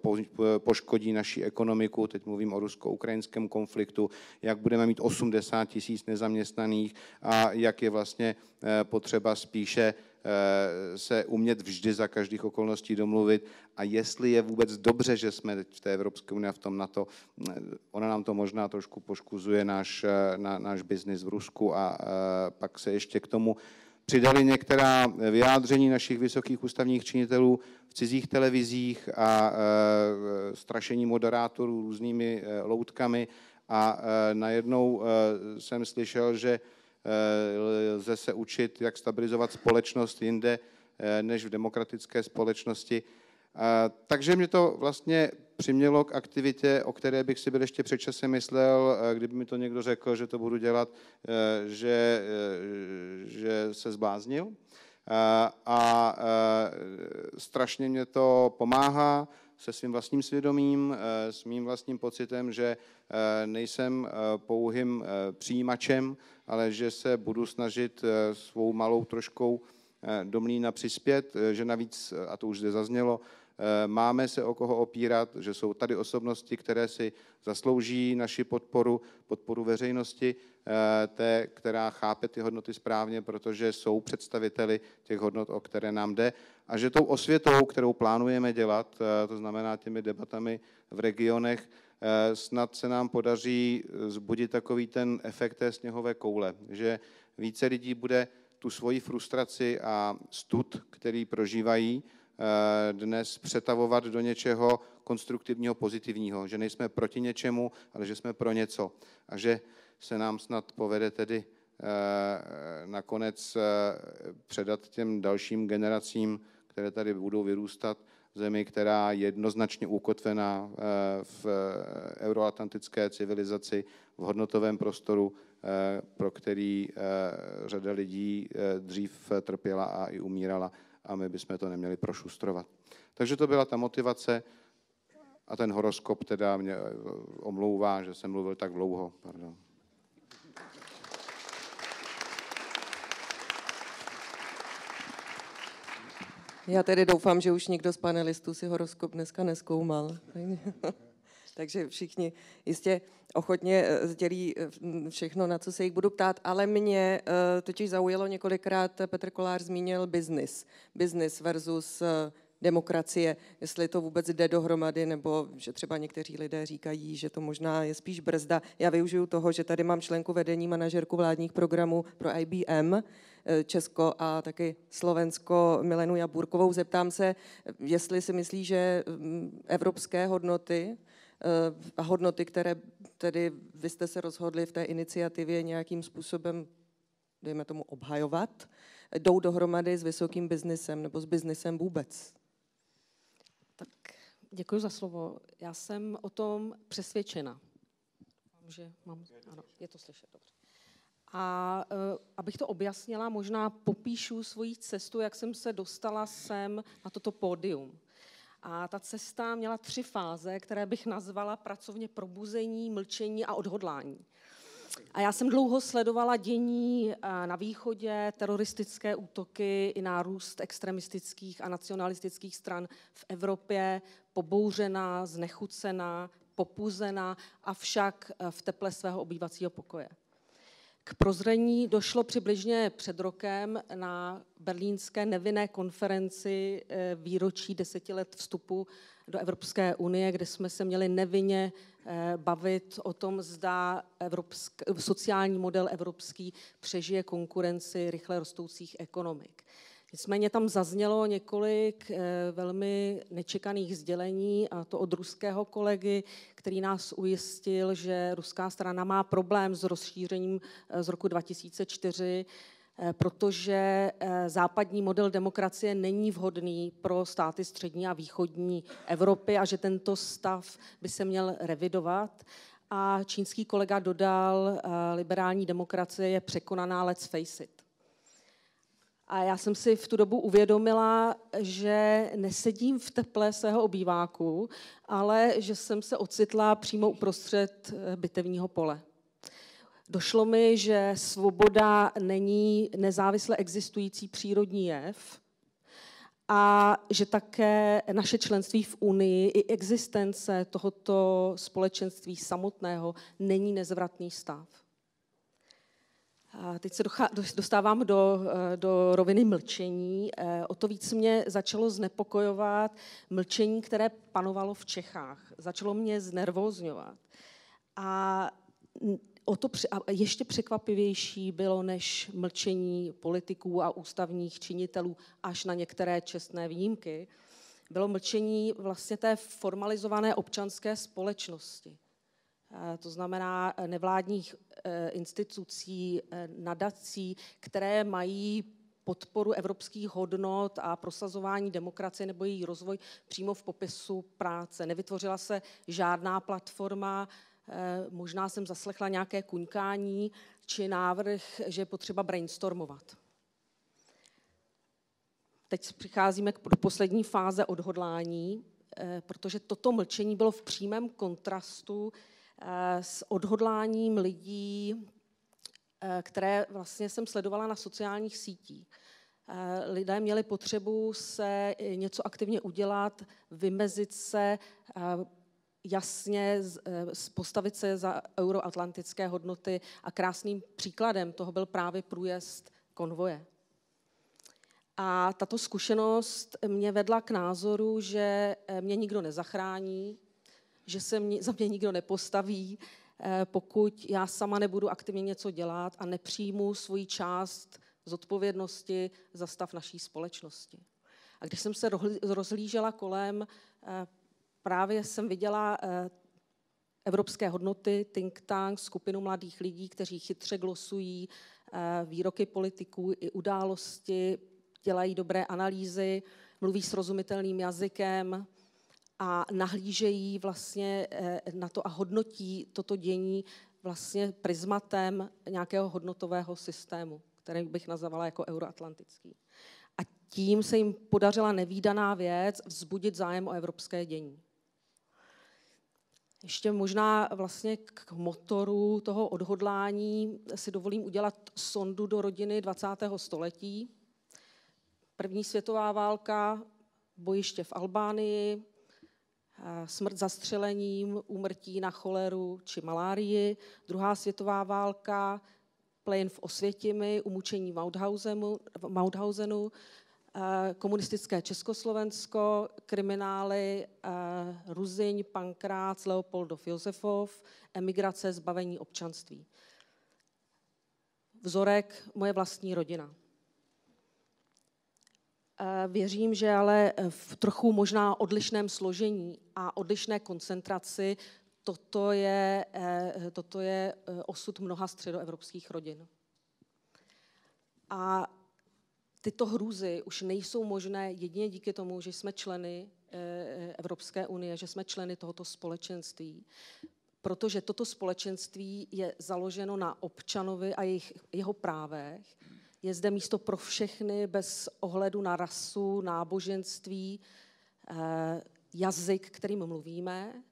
poškodí naši ekonomiku, teď mluvím o rusko-ukrajinském konfliktu, jak budeme mít 80 tisíc nezaměstnaných a jak je vlastně potřeba spíše se umět vždy za každých okolností domluvit a jestli je vůbec dobře, že jsme v té Evropské unii a v tom NATO, ona nám to možná trošku poškuzuje náš, na, náš biznis v Rusku a, a pak se ještě k tomu přidali některá vyjádření našich vysokých ústavních činitelů v cizích televizích a e, strašení moderátorů různými loutkami. A e, najednou jsem slyšel, že lze se učit, jak stabilizovat společnost jinde než v demokratické společnosti. Takže mě to vlastně přimělo k aktivitě, o které bych si byl ještě před časem myslel, kdyby mi to někdo řekl, že to budu dělat, že, že se zbláznil. A strašně mě to pomáhá se svým vlastním svědomím, s mým vlastním pocitem, že nejsem pouhým přijímačem, ale že se budu snažit svou malou troškou do mlína přispět, že navíc, a to už zde zaznělo, máme se o koho opírat, že jsou tady osobnosti, které si zaslouží naši podporu, podporu veřejnosti, té, která chápe ty hodnoty správně, protože jsou představiteli těch hodnot, o které nám jde, a že tou osvětou, kterou plánujeme dělat, to znamená těmi debatami v regionech, snad se nám podaří zbudit takový ten efekt té sněhové koule, že více lidí bude tu svoji frustraci a stud, který prožívají, dnes přetavovat do něčeho konstruktivního, pozitivního, že nejsme proti něčemu, ale že jsme pro něco. A že se nám snad povede tedy nakonec předat těm dalším generacím, které tady budou vyrůstat, zemi, která je jednoznačně ukotvená v euroatlantické civilizaci, v hodnotovém prostoru, pro který řada lidí dřív trpěla a i umírala a my bychom to neměli prošustrovat. Takže to byla ta motivace a ten horoskop teda mě omlouvá, že jsem mluvil tak dlouho. Pardon. Já tedy doufám, že už nikdo z panelistů si horoskop dneska neskoumal. Takže všichni jistě ochotně sdělí všechno, na co se jich budu ptát, ale mě totiž zaujalo několikrát, Petr Kolář zmínil business. Business versus demokracie, jestli to vůbec jde dohromady, nebo že třeba někteří lidé říkají, že to možná je spíš brzda. Já využiju toho, že tady mám členku vedení manažerku vládních programů pro IBM, eh, Česko a taky Slovensko Milenu Jaburkovou. Zeptám se, jestli si myslí, že mm, evropské hodnoty eh, a hodnoty, které tedy vy jste se rozhodli v té iniciativě nějakým způsobem, dejme tomu, obhajovat, jdou dohromady s vysokým biznesem nebo s biznesem vůbec? Tak děkuji za slovo. Já jsem o tom přesvědčena. že mám, ano, je to slyšet, dobře. A uh, abych to objasnila, možná popíšu svoji cestu, jak jsem se dostala sem na toto pódium. A ta cesta měla tři fáze, které bych nazvala pracovně probuzení, mlčení a odhodlání. A já jsem dlouho sledovala dění eh, na východě, teroristické útoky i nárůst extremistických a nacionalistických stran v Evropě, pobouřená, znechucená, popuzená, avšak eh, v teple svého obývacího pokoje. K prozření došlo přibližně před rokem na berlínské nevinné konferenci eh, výročí deseti let vstupu do Evropské unie, kde jsme se měli nevinně eh, bavit o tom, zda evropsk, sociální model evropský přežije konkurenci rychle rostoucích ekonomik. Nicméně tam zaznělo několik eh, velmi nečekaných sdělení, a to od ruského kolegy, který nás ujistil, že ruská strana má problém s rozšířením eh, z roku 2004, eh, protože západní model demokracie není vhodný pro státy střední a východní Evropy a že tento stav by se měl revidovat. A čínský kolega dodal, liberální demokracie je překonaná, let's face it. A já jsem si v tu dobu uvědomila, že nesedím v teple svého obýváku, ale že jsem se ocitla přímo uprostřed eh, bitevního pole. Došlo mi, že svoboda není nezávisle existující přírodní jev a že také naše členství v Unii i existence tohoto společenství samotného není nezvratný stav. Teď se dostávám do, eh, do roviny mlčení. Eh, o to víc mě začalo znepokojovat mlčení, které panovalo v Čechách. Začalo mě znervózňovat. A o to a ještě překvapivější bylo než mlčení politiků a ústavních činitelů až na některé čestné výjimky, bylo mlčení vlastně té formalizované občanské společnosti. Eh, to znamená eh, nevládních eh, institucí, nadací, které mají podporu evropských hodnot a prosazování demokracie nebo její rozvoj přímo v popisu práce. Nevytvořila se žádná platforma, možná jsem zaslechla nějaké kuňkání či návrh, že je potřeba brainstormovat. Teď přicházíme k poslední fáze odhodlání, protože toto mlčení bylo v přímém kontrastu s odhodláním lidí, eh, které vlastně jsem sledovala na sociálních sítích. Eh, lidé měli potřebu se něco aktivně udělat, vymezit se, jasně postavit se za euroatlantické hodnoty a krásným příkladem toho byl právě průjezd konvoje. A tato zkušenost mě vedla k názoru, že mě nikdo nezachrání, že se mě, za mě nikdo nepostaví, eh, pokud já sama nebudu aktivně něco dělat a nepřijmu svoji část zodpovědnosti za stav naší společnosti. A když jsem se rozhlížela kolem, eh, právě jsem viděla eh, evropské hodnoty, think tank, skupinu mladých lidí, kteří chytře glosují výroky politiků i události, dělají dobré analýzy, mluví srozumitelným jazykem, a nahlížejí vlastně eh, na to a hodnotí toto dění vlastně prismatem nějakého hodnotového systému, který bych nazvala jako euroatlantický. A tím se jim podařila nevýdaná věc vzbudit zájem o evropské dění. Ještě možná vlastně k motoru toho odhodlání si dovolím udělat sondu do rodiny 20. století. První světová válka, bojiště v Albánii, smrt zastřelením, úmrtí na choleru či malárii, druhá světová válka, plyn v Osvětimi, umučení v Mauthausenu, komunistické Československo, kriminály Ruziň, Pankrác, Leopoldov, Josefov, emigrace, zbavení občanství. Vzorek moje vlastní rodina. Věřím, že ale v trochu možná odlišném složení a odlišné koncentraci toto je, eh, toto je eh, osud mnoha středoevropských rodin. A tyto hrůzy už nejsou možné jedině díky tomu, že jsme členy eh, Evropské unie, že jsme členy tohoto společenství, protože toto společenství je založeno na občanovi a jejich, jeho právech. Je zde místo pro všechny bez ohledu na rasu, náboženství, jazyk, kterým mluvíme,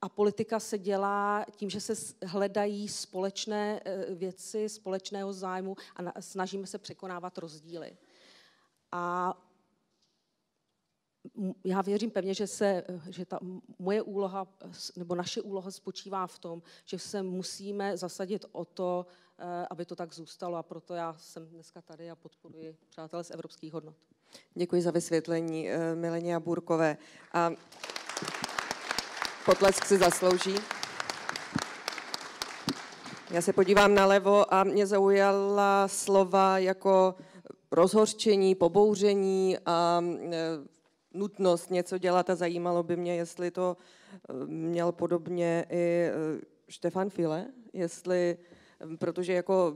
a politika se dělá tím, že se hledají společné eh, věci, společného zájmu a snažíme se překonávat rozdíly. A já věřím pevně, že, se, že ta moje úloha, nebo naše úloha spočívá v tom, že se musíme zasadit o to, eh, aby to tak zůstalo a proto já jsem dneska tady a podporuji přátelé z evropských hodnot. Děkuji za vysvětlení, eh, Milenia Burkové. A Potlesk si zaslouží. Já se podívám nalevo a mě zaujala slova jako rozhořčení, pobouření a e, nutnost něco dělat a zajímalo by mě, jestli to měl podobně i Štefan File, jestli, protože jako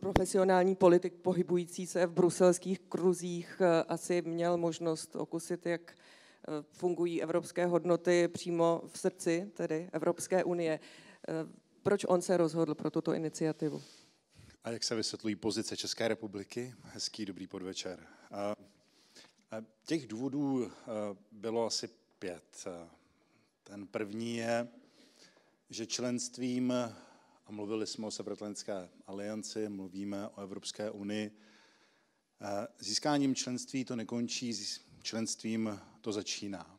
profesionální politik pohybující se v bruselských kruzích asi měl možnost okusit, jak Eh, fungují evropské hodnoty přímo v srdci, tedy Evropské unie. Eh, proč on se rozhodl pro tuto iniciativu? A jak se vysvětlují pozice České republiky? Hezký dobrý podvečer. Těch důvodů bylo asi pět. Ten první je, že členstvím, a mluvili jsme o Severoatlantické alianci, mluvíme o Evropské unii, získáním členství to nekončí členstvím to začíná.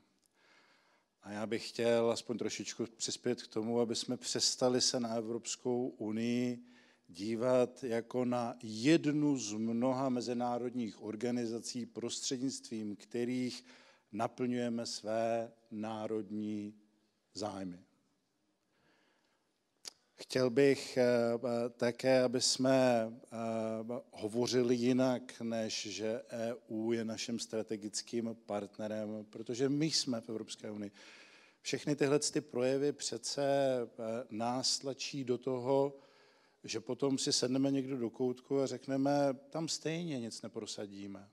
A já bych chtěl aspoň trošičku přispět k tomu, aby jsme přestali se na Evropskou unii dívat jako na jednu z mnoha mezinárodních organizací, prostřednictvím kterých naplňujeme své národní zájmy. Chtěl bych eh, eh, také, aby jsme eh, hovořili jinak, než že EU je naším strategickým partnerem, protože my jsme v Evropské unii. Všechny tyhle ty projevy přece nás tlačí do toho, že potom si sedneme někdo do koutku a řekneme, tam stejně nic neprosadíme.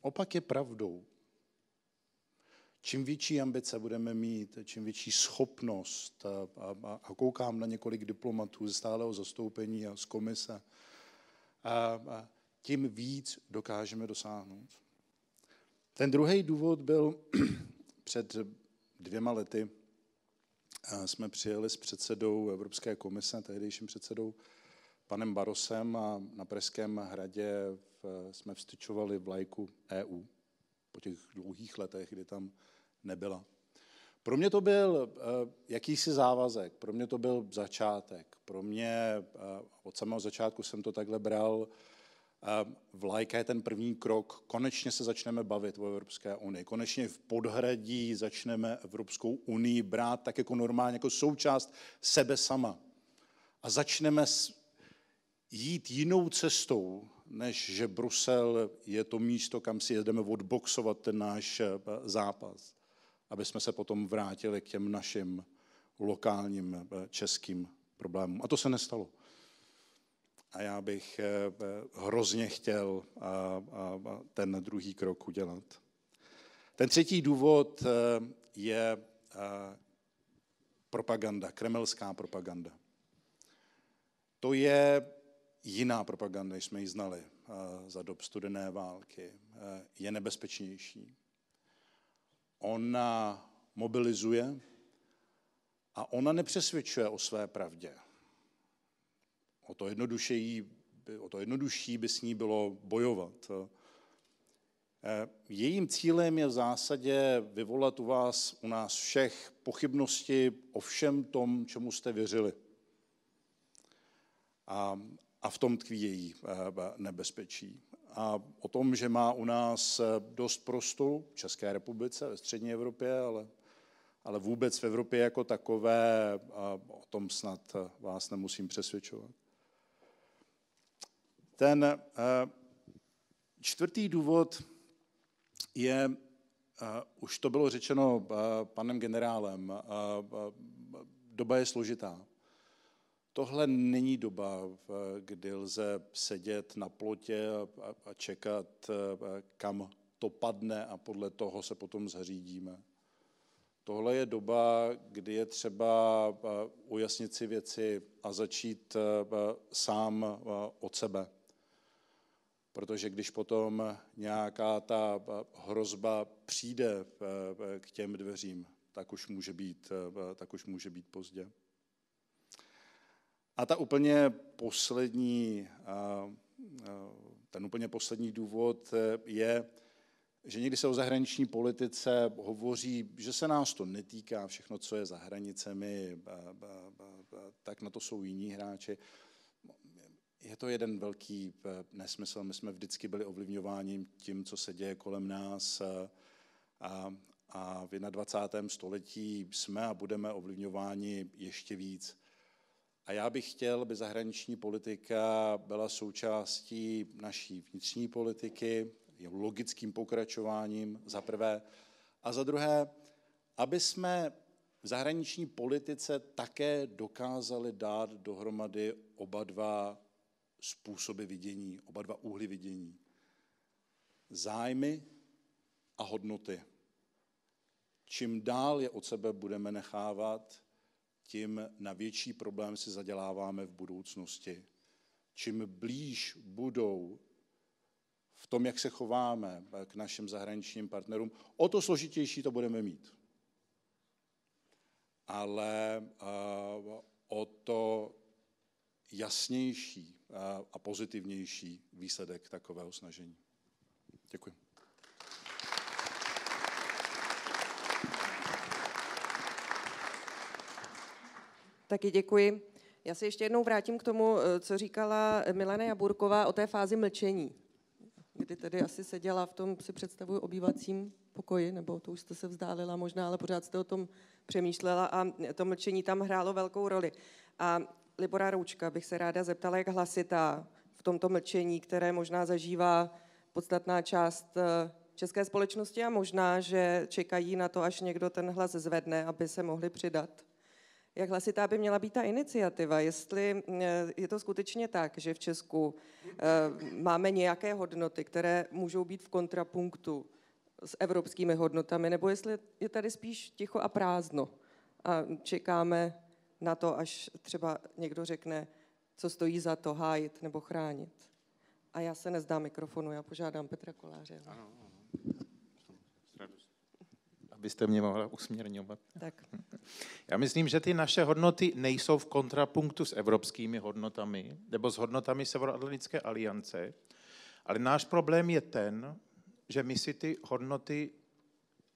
Opak je pravdou. Čím větší ambice budeme mít, čím větší schopnost, a, a, a koukám na několik diplomatů ze stáleho zastoupení a z komise, a, a tím víc dokážeme dosáhnout. Ten druhý důvod byl před dvěma lety, jsme přijeli s předsedou Evropské komise, tehdejším předsedou panem Barosem a na Pražském hradě jsme vstyčovali vlajku EU po těch dlouhých letech, kdy tam nebyla. Pro mě to byl eh, jakýsi závazek, pro mě to byl začátek. Pro mě eh, od samého začátku jsem to takhle bral. Eh, vlajka je ten první krok. Konečně se začneme bavit o Evropské unii. Konečně v podhradí začneme Evropskou unii brát tak jako normálně, jako součást sebe sama. A začneme jít jinou cestou, než že Brusel je to místo, kam si jedeme odboxovat ten náš zápas aby jsme se potom vrátili k těm našim lokálním eh, českým problémům. A to se nestalo. A já bych eh, hrozně chtěl ten druhý krok udělat. Ten třetí důvod eh, je propaganda, kremelská propaganda. To je jiná propaganda, než jsme ji znali za dob studené války. Je nebezpečnější ona mobilizuje a ona nepřesvědčuje o své pravdě. O to, jednodušší, o to jednodušší by s ní bylo bojovat. Eh, jejím cílem je v zásadě vyvolat u vás, u nás všech pochybnosti o všem tom, čemu jste věřili. A, a v tom tkví její eh, nebezpečí. A o tom, že má u nás dost prostoru v České republice, ve střední Evropě, ale, ale vůbec v Evropě jako takové, a o tom snad vás nemusím přesvědčovat. Ten čtvrtý důvod je, už to bylo řečeno panem generálem, doba je složitá. Tohle není doba, kdy lze sedět na plotě a čekat, kam to padne a podle toho se potom zařídíme. Tohle je doba, kdy je třeba ujasnit si věci a začít sám od sebe. Protože když potom nějaká ta hrozba přijde k těm dveřím, tak už může být, tak už může být pozdě. A ta úplně poslední, ten úplně poslední důvod je, že někdy se o zahraniční politice hovoří, že se nás to netýká, všechno, co je za hranicemi, tak na to jsou jiní hráči. Je to jeden velký nesmysl. My jsme vždycky byli ovlivňováni tím, co se děje kolem nás. A, a v 21. století jsme a budeme ovlivňováni ještě víc. A já bych chtěl, aby zahraniční politika byla součástí naší vnitřní politiky, je logickým pokračováním za prvé. A za druhé, aby jsme v zahraniční politice také dokázali dát dohromady oba dva způsoby vidění, oba dva úhly vidění. Zájmy a hodnoty. Čím dál je od sebe budeme nechávat, tím na větší problém si zaděláváme v budoucnosti. Čím blíž budou v tom, jak se chováme k našim zahraničním partnerům, o to složitější to budeme mít. Ale o to jasnější a pozitivnější výsledek takového snažení. Děkuji. Taky děkuji. Já se ještě jednou vrátím k tomu, eh, co říkala Milena Jaburková o té fázi mlčení, kdy tedy asi seděla v tom, si představuji, obývacím pokoji, nebo to už jste se vzdálila možná, ale pořád jste o tom přemýšlela a to mlčení tam hrálo velkou roli. A Libora Roučka bych se ráda zeptala, jak hlasitá v tomto mlčení, které možná zažívá podstatná část eh, české společnosti a možná, že čekají na to, až někdo ten hlas zvedne, aby se mohli přidat jak hlasitá by měla být ta iniciativa, jestli eh, je to skutečně tak, že v Česku eh, máme nějaké hodnoty, které můžou být v kontrapunktu s evropskými hodnotami, nebo jestli je tady spíš ticho a prázdno a čekáme na to, až třeba někdo řekne, co stojí za to hájit nebo chránit. A já se nezdám mikrofonu, já požádám Petra Koláře. Ano, byste mě mohla usměrňovat. Tak. Já myslím, že ty naše hodnoty nejsou v kontrapunktu s evropskými hodnotami nebo s hodnotami Severoatlantické aliance, ale náš problém je ten, že my si ty hodnoty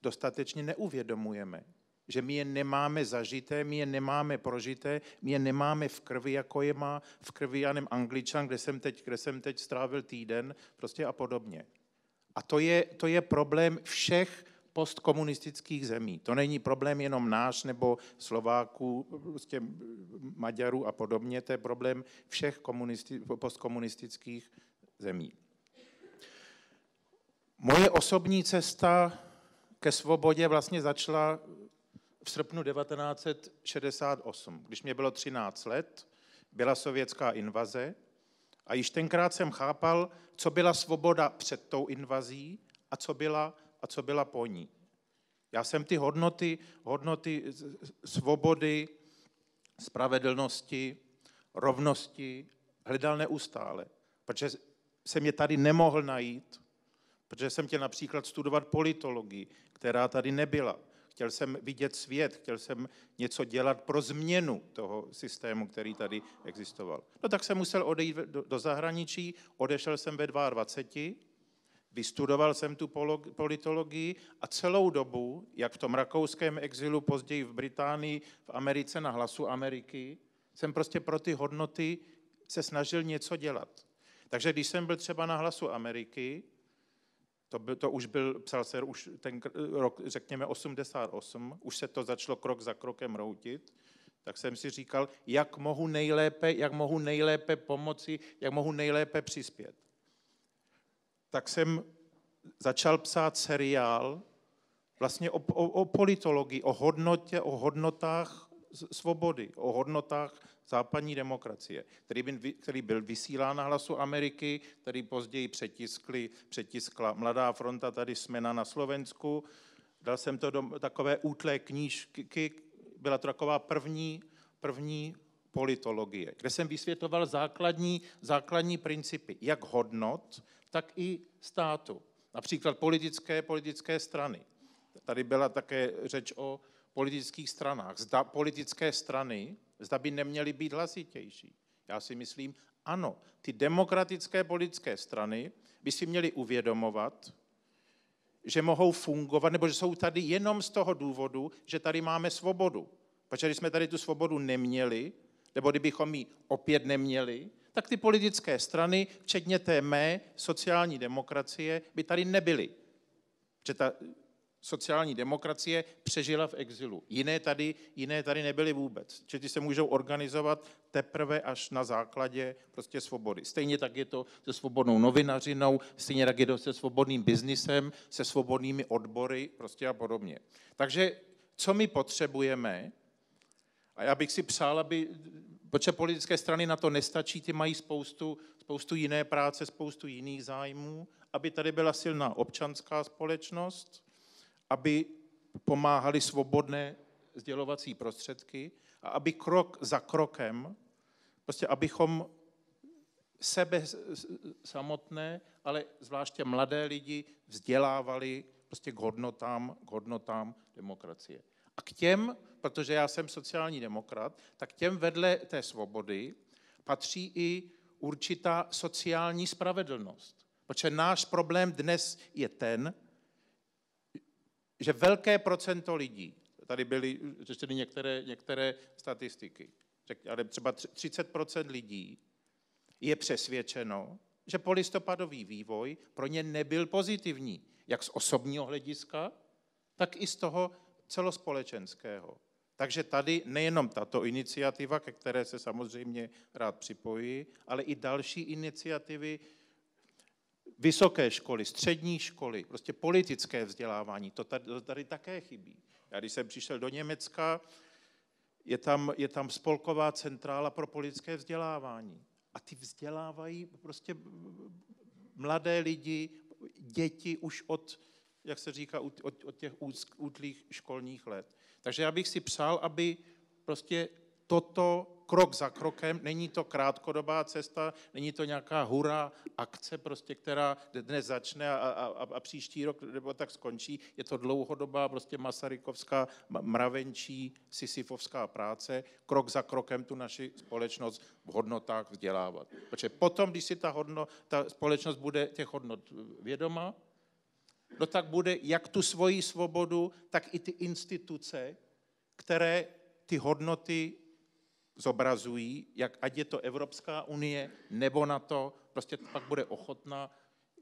dostatečně neuvědomujeme. Že my je nemáme zažité, my je nemáme prožité, my je nemáme v krvi, jako je má v krvi Janem Angličan, kde jsem teď, kde jsem teď strávil týden, prostě a podobně. A to je, to je problém všech postkomunistických zemí. To není problém jenom náš nebo Slováků, prostě Maďarů a podobně, to je problém všech postkomunistických zemí. Moje osobní cesta ke svobodě vlastně začala v srpnu 1968, když mě bylo 13 let, byla sovětská invaze a již tenkrát jsem chápal, co byla svoboda před tou invazí a co byla a co byla po ní. Já jsem ty hodnoty, hodnoty svobody, spravedlnosti, rovnosti hledal neustále, protože jsem je tady nemohl najít, protože jsem chtěl například studovat politologii, která tady nebyla. Chtěl jsem vidět svět, chtěl jsem něco dělat pro změnu toho systému, který tady existoval. No tak jsem musel odejít do, do zahraničí, odešel jsem ve 22 Vystudoval jsem tu politologii a celou dobu, jak v tom rakouském exilu, později v Británii, v Americe na hlasu Ameriky, jsem prostě pro ty hodnoty se snažil něco dělat. Takže když jsem byl třeba na hlasu Ameriky, to, byl, to už byl, psal se už ten rok, řekněme 88, už se to začalo krok za krokem routit, tak jsem si říkal, jak mohu nejlépe, jak mohu nejlépe pomoci, jak mohu nejlépe přispět. Tak jsem začal psát seriál vlastně o, o, o politologii, o hodnotě, o hodnotách svobody, o hodnotách západní demokracie, který, byl, který byl vysílán na hlasu Ameriky, který později přetiskli, přetiskla Mladá fronta, tady jsme na Slovensku. Dal jsem to do takové útlé knížky, byla to taková první, první politologie, kde jsem vysvětloval základní, základní principy, jak hodnot, tak i státu. Například politické, politické strany. Tady byla také řeč o politických stranách. Zda politické strany, zda by neměly být hlasitější. Já si myslím, ano, ty demokratické politické strany by si měly uvědomovat, že mohou fungovat, nebo že jsou tady jenom z toho důvodu, že tady máme svobodu. Protože když jsme tady tu svobodu neměli, nebo kdybychom ji opět neměli, tak ty politické strany, včetně té mé sociální demokracie, by tady nebyly. Protože ta sociální demokracie přežila v exilu. Jiné tady, jiné tady nebyly vůbec. Čili ty se můžou organizovat teprve až na základě prostě svobody. Stejně tak je to se svobodnou novinařinou, stejně tak je to se svobodným biznisem, se svobodnými odbory prostě a podobně. Takže co my potřebujeme, a já bych si přál, aby, protože politické strany na to nestačí, ty mají spoustu, spoustu jiné práce, spoustu jiných zájmů, aby tady byla silná občanská společnost, aby pomáhali svobodné sdělovací prostředky a aby krok za krokem, prostě abychom sebe samotné, ale zvláště mladé lidi vzdělávali prostě k hodnotám, k hodnotám demokracie. A k těm, protože já jsem sociální demokrat, tak těm vedle té svobody patří i určitá sociální spravedlnost. Protože náš problém dnes je ten, že velké procento lidí, tady byly řečeny některé, některé statistiky, ale třeba 30% lidí je přesvědčeno, že polistopadový vývoj pro ně nebyl pozitivní, jak z osobního hlediska, tak i z toho celospolečenského. Takže tady nejenom tato iniciativa, ke které se samozřejmě rád připojí, ale i další iniciativy, vysoké školy, střední školy, prostě politické vzdělávání, to tady, to tady také chybí. Já když jsem přišel do Německa, je tam, je tam spolková centrála pro politické vzdělávání. A ty vzdělávají prostě mladé lidi, děti už od, jak se říká, od, těch útlých školních let. Takže já bych si přál, aby prostě toto krok za krokem, není to krátkodobá cesta, není to nějaká hurá akce, prostě, která dnes začne a, a, a příští rok nebo tak skončí. Je to dlouhodobá prostě masarykovská, mravenčí, sisyfovská práce, krok za krokem tu naši společnost v hodnotách vzdělávat. Protože potom, když si ta, hodno, ta společnost bude těch hodnot vědoma, no tak bude jak tu svoji svobodu, tak i ty instituce, které ty hodnoty zobrazují, jak ať je to Evropská unie nebo na to, prostě pak bude ochotná,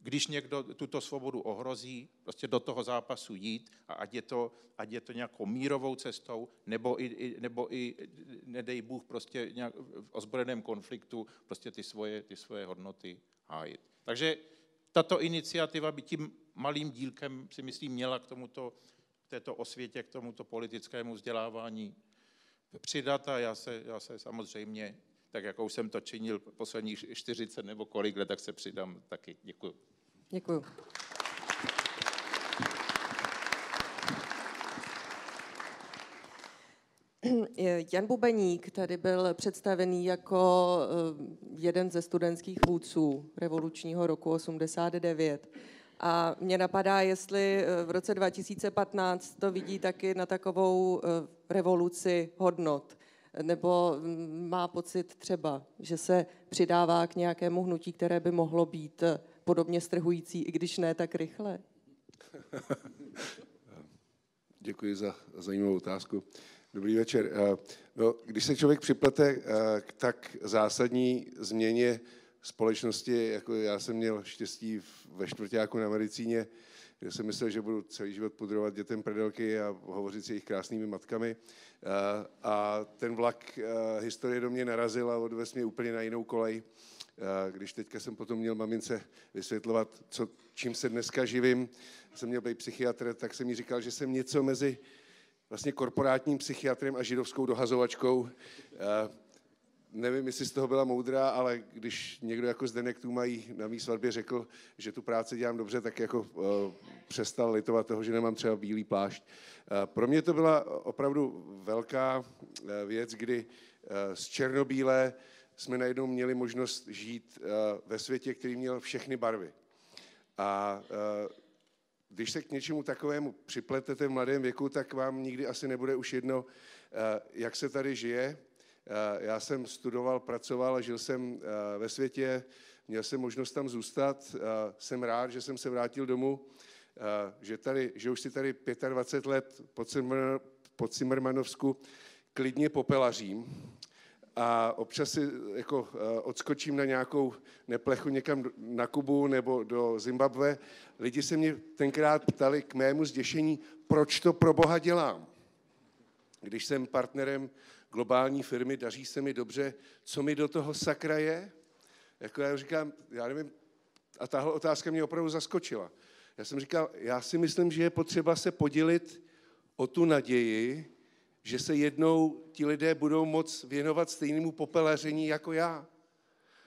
když někdo tuto svobodu ohrozí, prostě do toho zápasu jít a ať je to, ať je to nějakou mírovou cestou, nebo i, nebo i nedej Bůh, prostě nějak v ozbrojeném konfliktu prostě ty svoje, ty svoje hodnoty hájit. Takže tato iniciativa by tím malým dílkem, si myslím, měla k tomuto, k této osvětě, k tomuto politickému vzdělávání přidat a já se, já se samozřejmě, tak jako už jsem to činil posledních 40 nebo kolik let, tak se přidám taky. Děkuji. Děkuji. Jan Bubeník tady byl představený jako eh, jeden ze studentských vůdců revolučního roku 89. A mě napadá, jestli eh, v roce 2015 to vidí taky na takovou eh, revoluci hodnot, nebo mm, má pocit třeba, že se přidává k nějakému hnutí, které by mohlo být eh, podobně strhující, i když ne tak rychle? Děkuji za zajímavou otázku. Dobrý večer. No, když se člověk připlete k tak zásadní změně společnosti, jako já jsem měl štěstí ve čtvrtáku na medicíně, kde jsem myslel, že budu celý život pudrovat dětem predelky a hovořit s jejich krásnými matkami. A ten vlak historie do mě narazil a odvez mě úplně na jinou kolej. Když teďka jsem potom měl mamince vysvětlovat, co, čím se dneska živím, jsem měl být psychiatr, tak jsem mi říkal, že jsem něco mezi vlastně korporátním psychiatrem a židovskou dohazovačkou. Nevím, jestli z toho byla moudrá, ale když někdo jako Zdenek mají na mý svatbě řekl, že tu práci dělám dobře, tak jako uh, přestal litovat toho, že nemám třeba bílý plášť. Uh, pro mě to byla opravdu velká uh, věc, kdy z černobílé jsme najednou měli možnost žít ve světě, který měl všechny barvy. A když se k něčemu takovému připletete v mladém věku, tak vám nikdy asi nebude už jedno, jak se tady žije, já jsem studoval, pracoval a žil jsem eh, ve světě, měl jsem možnost tam zůstat. Eh, jsem rád, že jsem se vrátil domů, že, tady, že už si tady 25 let po Cimrmanovsku klidně popelařím a občas si jako odskočím na nějakou neplechu někam na Kubu nebo do Zimbabwe. Lidi se mě tenkrát ptali k mému zděšení, proč to pro Boha dělám. Když jsem partnerem globální firmy, daří se mi dobře, co mi do toho sakra je? Jako já říkám, já nevím, a tahle otázka mě opravdu zaskočila. Já jsem říkal, já si myslím, že je potřeba se podělit o tu naději, že se jednou ti lidé budou moc věnovat stejnému popelaření jako já.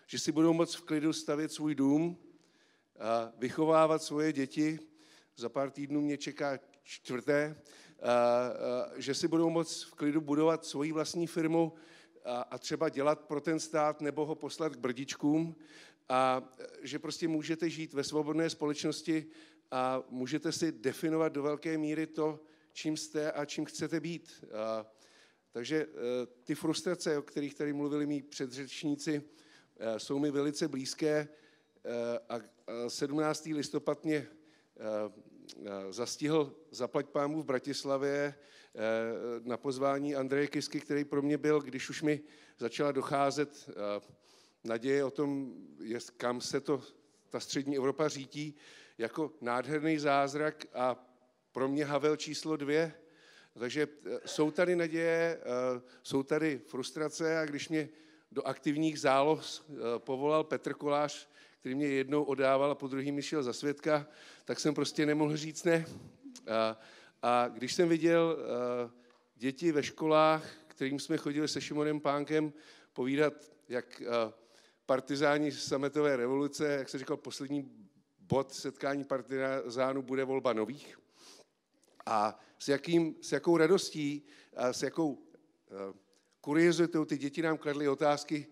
Že si budou moc v klidu stavět svůj dům a vychovávat svoje děti. Za pár týdnů mě čeká čtvrté že si budou moct v klidu budovat svoji vlastní firmu a třeba dělat pro ten stát nebo ho poslat k brdičkům a že prostě můžete žít ve svobodné společnosti a můžete si definovat do velké míry to, čím jste a čím chcete být. A, takže ty frustrace, o kterých tady mluvili mý předřečníci, jsou mi velice blízké a 17. listopad mě Eh, zastihl zaplať pámu v Bratislavě eh, na pozvání Andreje Kisky, který pro mě byl, když už mi začala docházet eh, naděje o tom, kam se to ta střední Evropa řítí, jako nádherný zázrak a pro mě Havel číslo dvě. Takže jsou tady naděje, jsou tady frustrace a když mě do aktivních záloh povolal Petr Kolář, který mě jednou odával a po druhý mi šel za svědka, tak jsem prostě nemohl říct ne. A, a když jsem viděl uh, děti ve školách, kterým jsme chodili se Šimonem Pánkem povídat, jak uh, partizáni sametové revoluce, jak se říkal, poslední bod setkání partizánů bude volba nových. A s, jakým, s jakou radostí a s jakou uh, kuriozitou ty děti nám kladly otázky,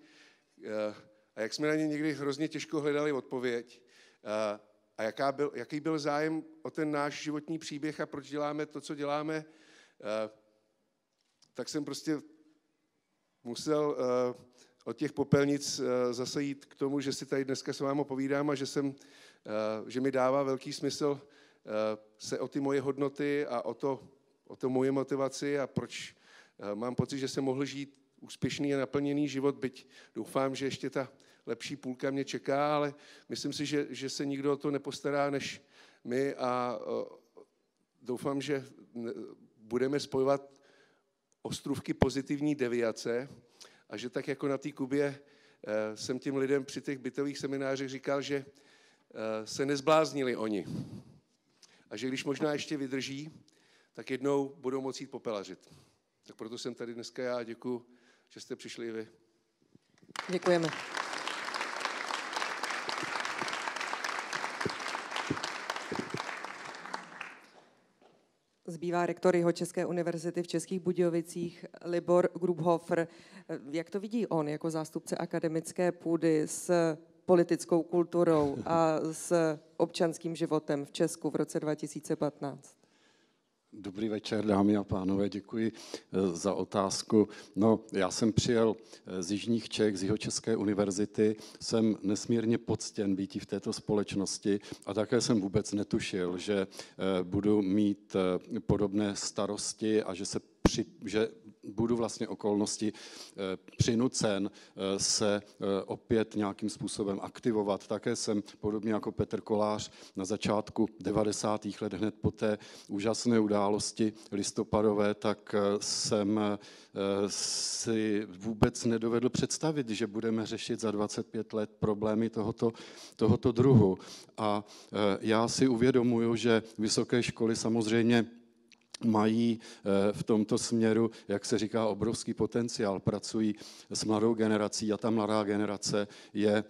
uh, a jak jsme na ně někdy hrozně těžko hledali odpověď a, a jaká byl, jaký byl zájem o ten náš životní příběh a proč děláme to, co děláme, a, tak jsem prostě musel od těch popelnic zase jít k tomu, že si tady dneska s vámi povídám a že, jsem, že mi dává velký smysl se o ty moje hodnoty a o to, o to moje motivaci a proč mám pocit, že jsem mohl žít úspěšný a naplněný život, byť doufám, že ještě ta lepší půlka mě čeká, ale myslím si, že, že se nikdo o to nepostará než my a doufám, že budeme spojovat ostrůvky pozitivní deviace a že tak jako na té Kubě e, jsem těm lidem při těch bytových seminářích říkal, že e, se nezbláznili oni. A že když možná ještě vydrží, tak jednou budou moci jít popelařit. Tak proto jsem tady dneska já. Děkuji, že jste přišli i vy. Děkujeme. Zbývá rektor jeho České univerzity v Českých Budějovicích Libor Grubhofer. Jak to vidí on jako zástupce akademické půdy s politickou kulturou a s občanským životem v Česku v roce 2015? Dobrý večer, dámy a pánové, děkuji eh, za otázku. No, já jsem přijel eh, z Jižních Čech, z jeho České univerzity, jsem nesmírně poctěn být v této společnosti a také jsem vůbec netušil, že eh, budu mít podobné starosti a že se při, že budu vlastně okolnosti přinucen se opět nějakým způsobem aktivovat. Také jsem podobně jako Petr Kolář na začátku 90. let hned po té úžasné události listopadové, tak jsem si vůbec nedovedl představit, že budeme řešit za 25 let problémy tohoto, tohoto druhu. A já si uvědomuju, že vysoké školy samozřejmě mají eh, v tomto směru, jak se říká, obrovský potenciál. Pracují s mladou generací a ta mladá generace je, eh,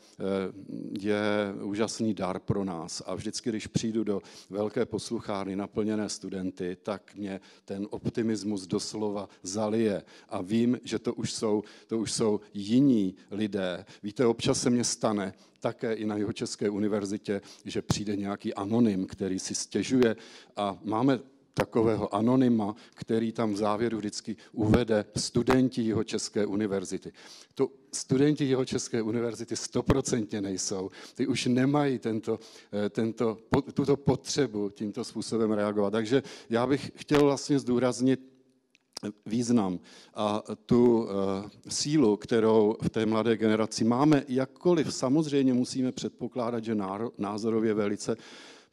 je úžasný dar pro nás. A vždycky, když přijdu do velké posluchárny naplněné studenty, tak mě ten optimismus doslova zalije. A vím, že to už jsou, to už jsou jiní lidé. Víte, občas se mně stane, také i na jeho České univerzitě, že přijde nějaký anonym, který si stěžuje a máme takového anonyma, který tam v závěru vždycky uvede studenti jeho České univerzity. To studenti jeho České univerzity stoprocentně nejsou. Ty už nemají tento, eh, tento, tuto potřebu tímto způsobem reagovat. Takže já bych chtěl vlastně zdůraznit význam a tu uh, sílu, kterou v té mladé generaci máme, jakkoliv samozřejmě musíme předpokládat, že názorově velice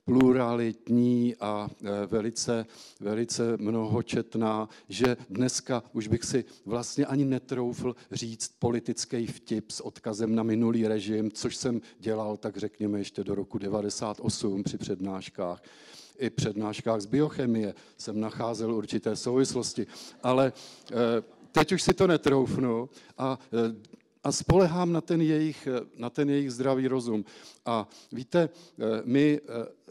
pluralitní a e, velice, velice mnohočetná, že dneska už bych si vlastně ani netroufl říct politický vtip s odkazem na minulý režim, což jsem dělal, tak řekněme, ještě do roku 98 při přednáškách. I přednáškách z biochemie jsem nacházel určité souvislosti, ale e, teď už si to netroufnu a e, a spolehám na ten, jejich, na ten jejich zdravý rozum. A víte, my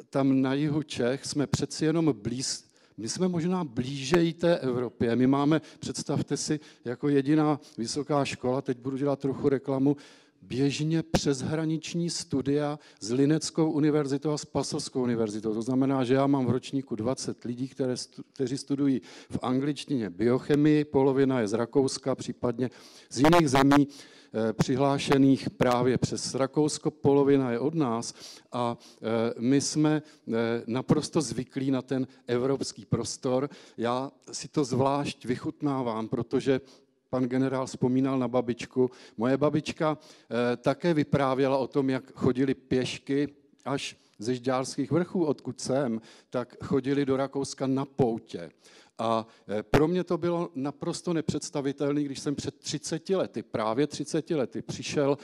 tam na jihu Čech jsme přeci jenom blíz, my jsme možná blížejí té Evropě. My máme, představte si, jako jediná vysoká škola, teď budu dělat trochu reklamu, běžně přeshraniční studia s Lineckou univerzitou a s Pasovskou univerzitou. To znamená, že já mám v ročníku 20 lidí, které, kteří studují v angličtině biochemii, polovina je z Rakouska, případně z jiných zemí. Eh, přihlášených právě přes Rakousko, polovina je od nás a eh, my jsme eh, naprosto zvyklí na ten evropský prostor. Já si to zvlášť vychutnávám, protože pan generál vzpomínal na babičku. Moje babička také vyprávěla o tom, jak chodili pěšky až ze Žďárských vrchů, odkud jsem, tak chodili do Rakouska na poutě. A e, pro mě to bylo naprosto nepředstavitelné, když jsem před 30 lety, právě 30 lety, přišel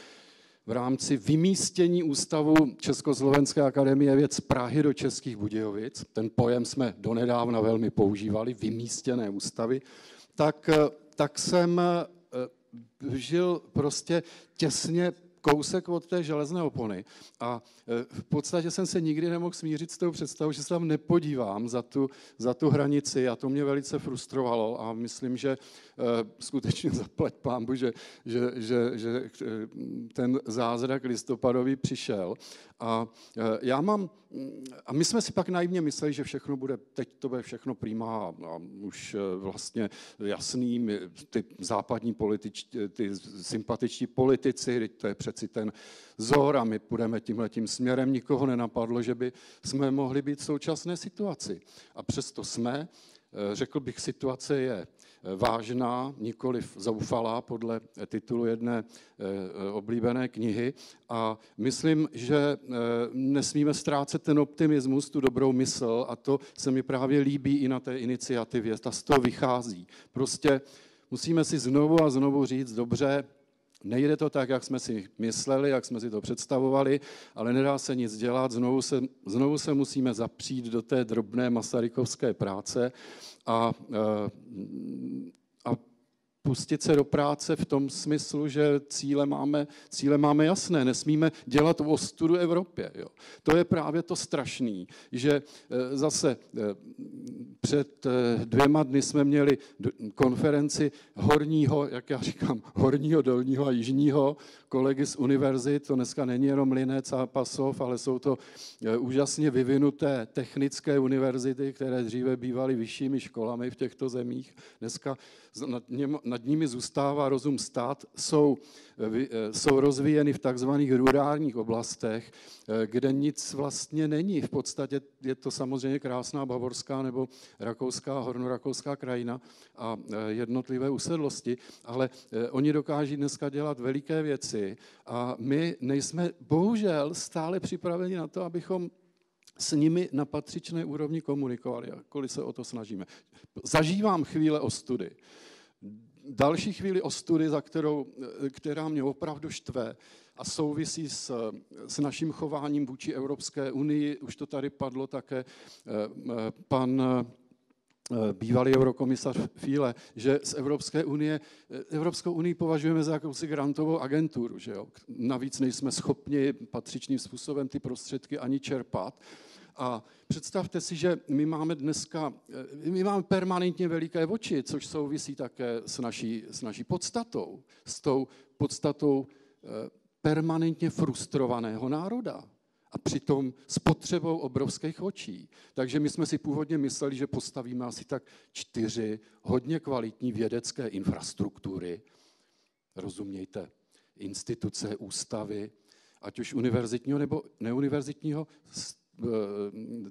v rámci vymístění ústavu Československé akademie věc z Prahy do Českých Budějovic, ten pojem jsme donedávna velmi používali, vymístěné ústavy, tak, e, tak jsem e, žil prostě těsně kousek od té železné opony. A e, v podstatě jsem se nikdy nemohl smířit s tou představou, že se tam nepodívám za tu, za tu hranici a to mě velice frustrovalo a myslím, že Eh, skutečně zaplať pámbu, že, že, že, že eh, ten zázrak listopadový přišel. A já mám, a my jsme si pak naivně mysleli, že všechno bude, teď to bude všechno prýmá a už vlastně jasný, ty západní politič, ty sympatičtí politici, to je přeci ten zor a my půjdeme tímhletím směrem, nikoho nenapadlo, že by jsme mohli být v současné situaci. A přesto jsme, řekl bych, situace je vážná, nikoliv zoufalá podle titulu jedné eh, oblíbené knihy. A myslím, že eh, nesmíme ztrácet ten optimismus, tu dobrou mysl a to se mi právě líbí i na té iniciativě. Ta z toho vychází. Prostě musíme si znovu a znovu říct, dobře, Nejde to tak, jak jsme si mysleli, jak jsme si to představovali, ale nedá se nic dělat. Znovu se, znovu se musíme zapřít do té drobné masarykovské práce a, eh, pustit se do práce v tom smyslu, že cíle máme, cíle máme jasné. Nesmíme dělat ostudu Evropě. Jo. To je právě to strašný, že eh, zase eh, před dvěma dny jsme měli konferenci horního, jak já říkám, horního, dolního a jižního kolegy z univerzit, to dneska není jenom Linec a Pasov, ale jsou to eh, úžasně vyvinuté technické univerzity, které dříve bývaly vyššími školami v těchto zemích. Dneska nad, nad nimi zůstává rozum stát, jsou, eh, eh, jsou rozvíjeny v takzvaných rurálních oblastech, kde nic vlastně není. V podstatě je to samozřejmě krásná bavorská nebo rakouská, hornorakouská krajina a jednotlivé usedlosti, ale oni dokáží dneska dělat veliké věci a my nejsme bohužel stále připraveni na to, abychom s nimi na patřičné úrovni komunikovali, jakkoliv se o to snažíme. Zažívám chvíle ostudy. Další chvíli ostudy, za kterou, která mě opravdu štve a souvisí s, s naším chováním vůči Evropské unii, už to tady padlo také, eh, pan eh, bývalý eurokomisař Fíle, že z Evropské unie, eh, Evropskou unii považujeme za jakousi grantovou agenturu, že jo? Navíc nejsme schopni patřičným způsobem ty prostředky ani čerpat. A představte si, že my máme dneska, eh, my máme permanentně veliké oči, což souvisí také s naší, s naší podstatou, s tou podstatou eh, permanentně frustrovaného národa a přitom s potřebou obrovských očí. Takže my jsme si původně mysleli, že postavíme asi tak čtyři hodně kvalitní vědecké infrastruktury, rozumějte, instituce, ústavy, ať už univerzitního nebo neuniverzitního, Eh,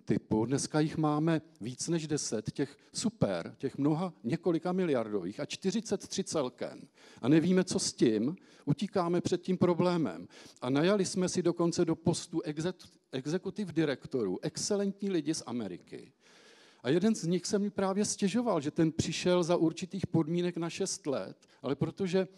typu. Dneska jich máme víc než 10, těch super, těch mnoha, několika miliardových a 43 celkem. A nevíme, co s tím, utíkáme před tím problémem. A najali jsme si dokonce do postu exekutiv direktorů, excelentní lidi z Ameriky. A jeden z nich se mi právě stěžoval, že ten přišel za určitých podmínek na 6 let, ale protože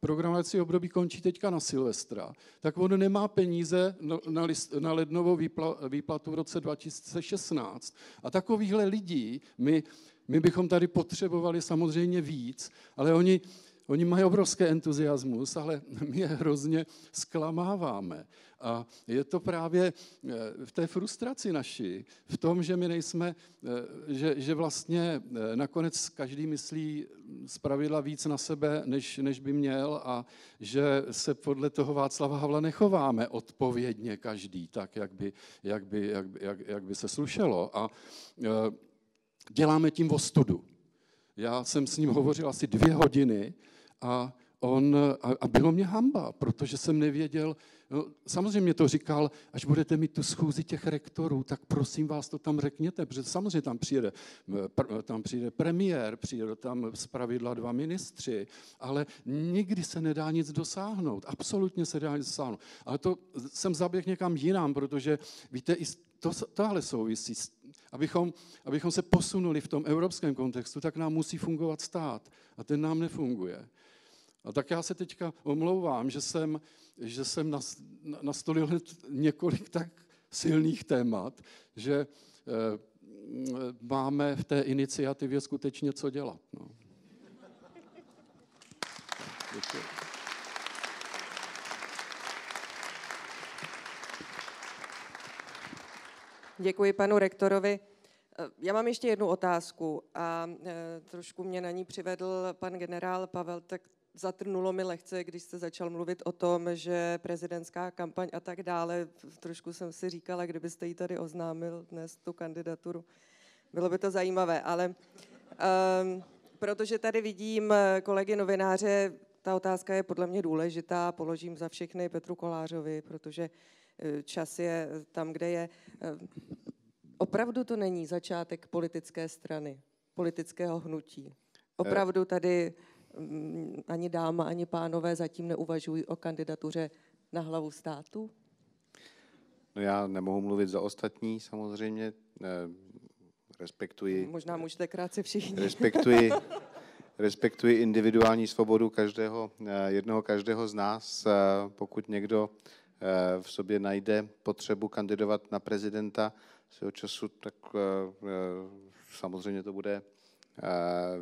programovací období končí teďka na Silvestra, tak on nemá peníze na, list, na lednovou výpla, výplatu v roce 2016. A takovýchhle lidí my, my bychom tady potřebovali samozřejmě víc, ale oni Oni mají obrovský entuziasmus, ale my je hrozně zklamáváme. A je to právě eh, v té frustraci naší, v tom, že my nejsme, eh, že, že vlastně eh, nakonec každý myslí z pravidla víc na sebe, než, než by měl a že se podle toho Václava Havla nechováme odpovědně každý, tak, jak by, jak by, jak jak, jak by se slušelo. A děláme tím ostudu. Já jsem s ním hovořil asi dvě hodiny a, on, a, a bylo mě hamba, protože jsem nevěděl, no, samozřejmě to říkal, až budete mít tu schůzi těch rektorů, tak prosím vás to tam řekněte, protože samozřejmě tam přijede, tam přijde premiér, přijde tam z pravidla dva ministři, ale nikdy se nedá nic dosáhnout, absolutně se nedá nic dosáhnout. Ale to jsem zaběh někam jinam, protože víte, i to, tohle souvisí abychom, abychom se posunuli v tom evropském kontextu, tak nám musí fungovat stát. A ten nám nefunguje. A tak já se teďka omlouvám, že jsem, že jsem nastolil několik tak silných témat, že eh, máme v té iniciativě skutečně co dělat. No. Děkuji. Panu rektorovi. Eh, já mám ještě jednu otázku a eh, trošku mě na ní přivedl pan generál Pavel, tak zatrnulo mi lehce, když jste začal mluvit o tom, že prezidentská kampaň a tak dále. Trošku jsem si říkala, kdybyste jí tady oznámil dnes tu kandidaturu. Bylo by to zajímavé, ale um, protože tady vidím eh, kolegy novináře, ta otázka je podle mě důležitá, položím za všechny Petru Kolářovi, protože eh, čas je tam, kde je. Eh, opravdu to není začátek politické strany, politického hnutí. Opravdu tady ani dáma, ani pánové zatím neuvažují o kandidatuře na hlavu státu? No já nemohu mluvit za ostatní samozřejmě, respektuji... Možná můžete krátce všichni. Respektuji, respektuji individuální svobodu každého, eh, jednoho každého z nás. Eh, pokud někdo eh, v sobě najde potřebu kandidovat na prezidenta svého času, tak samozřejmě to bude Eh,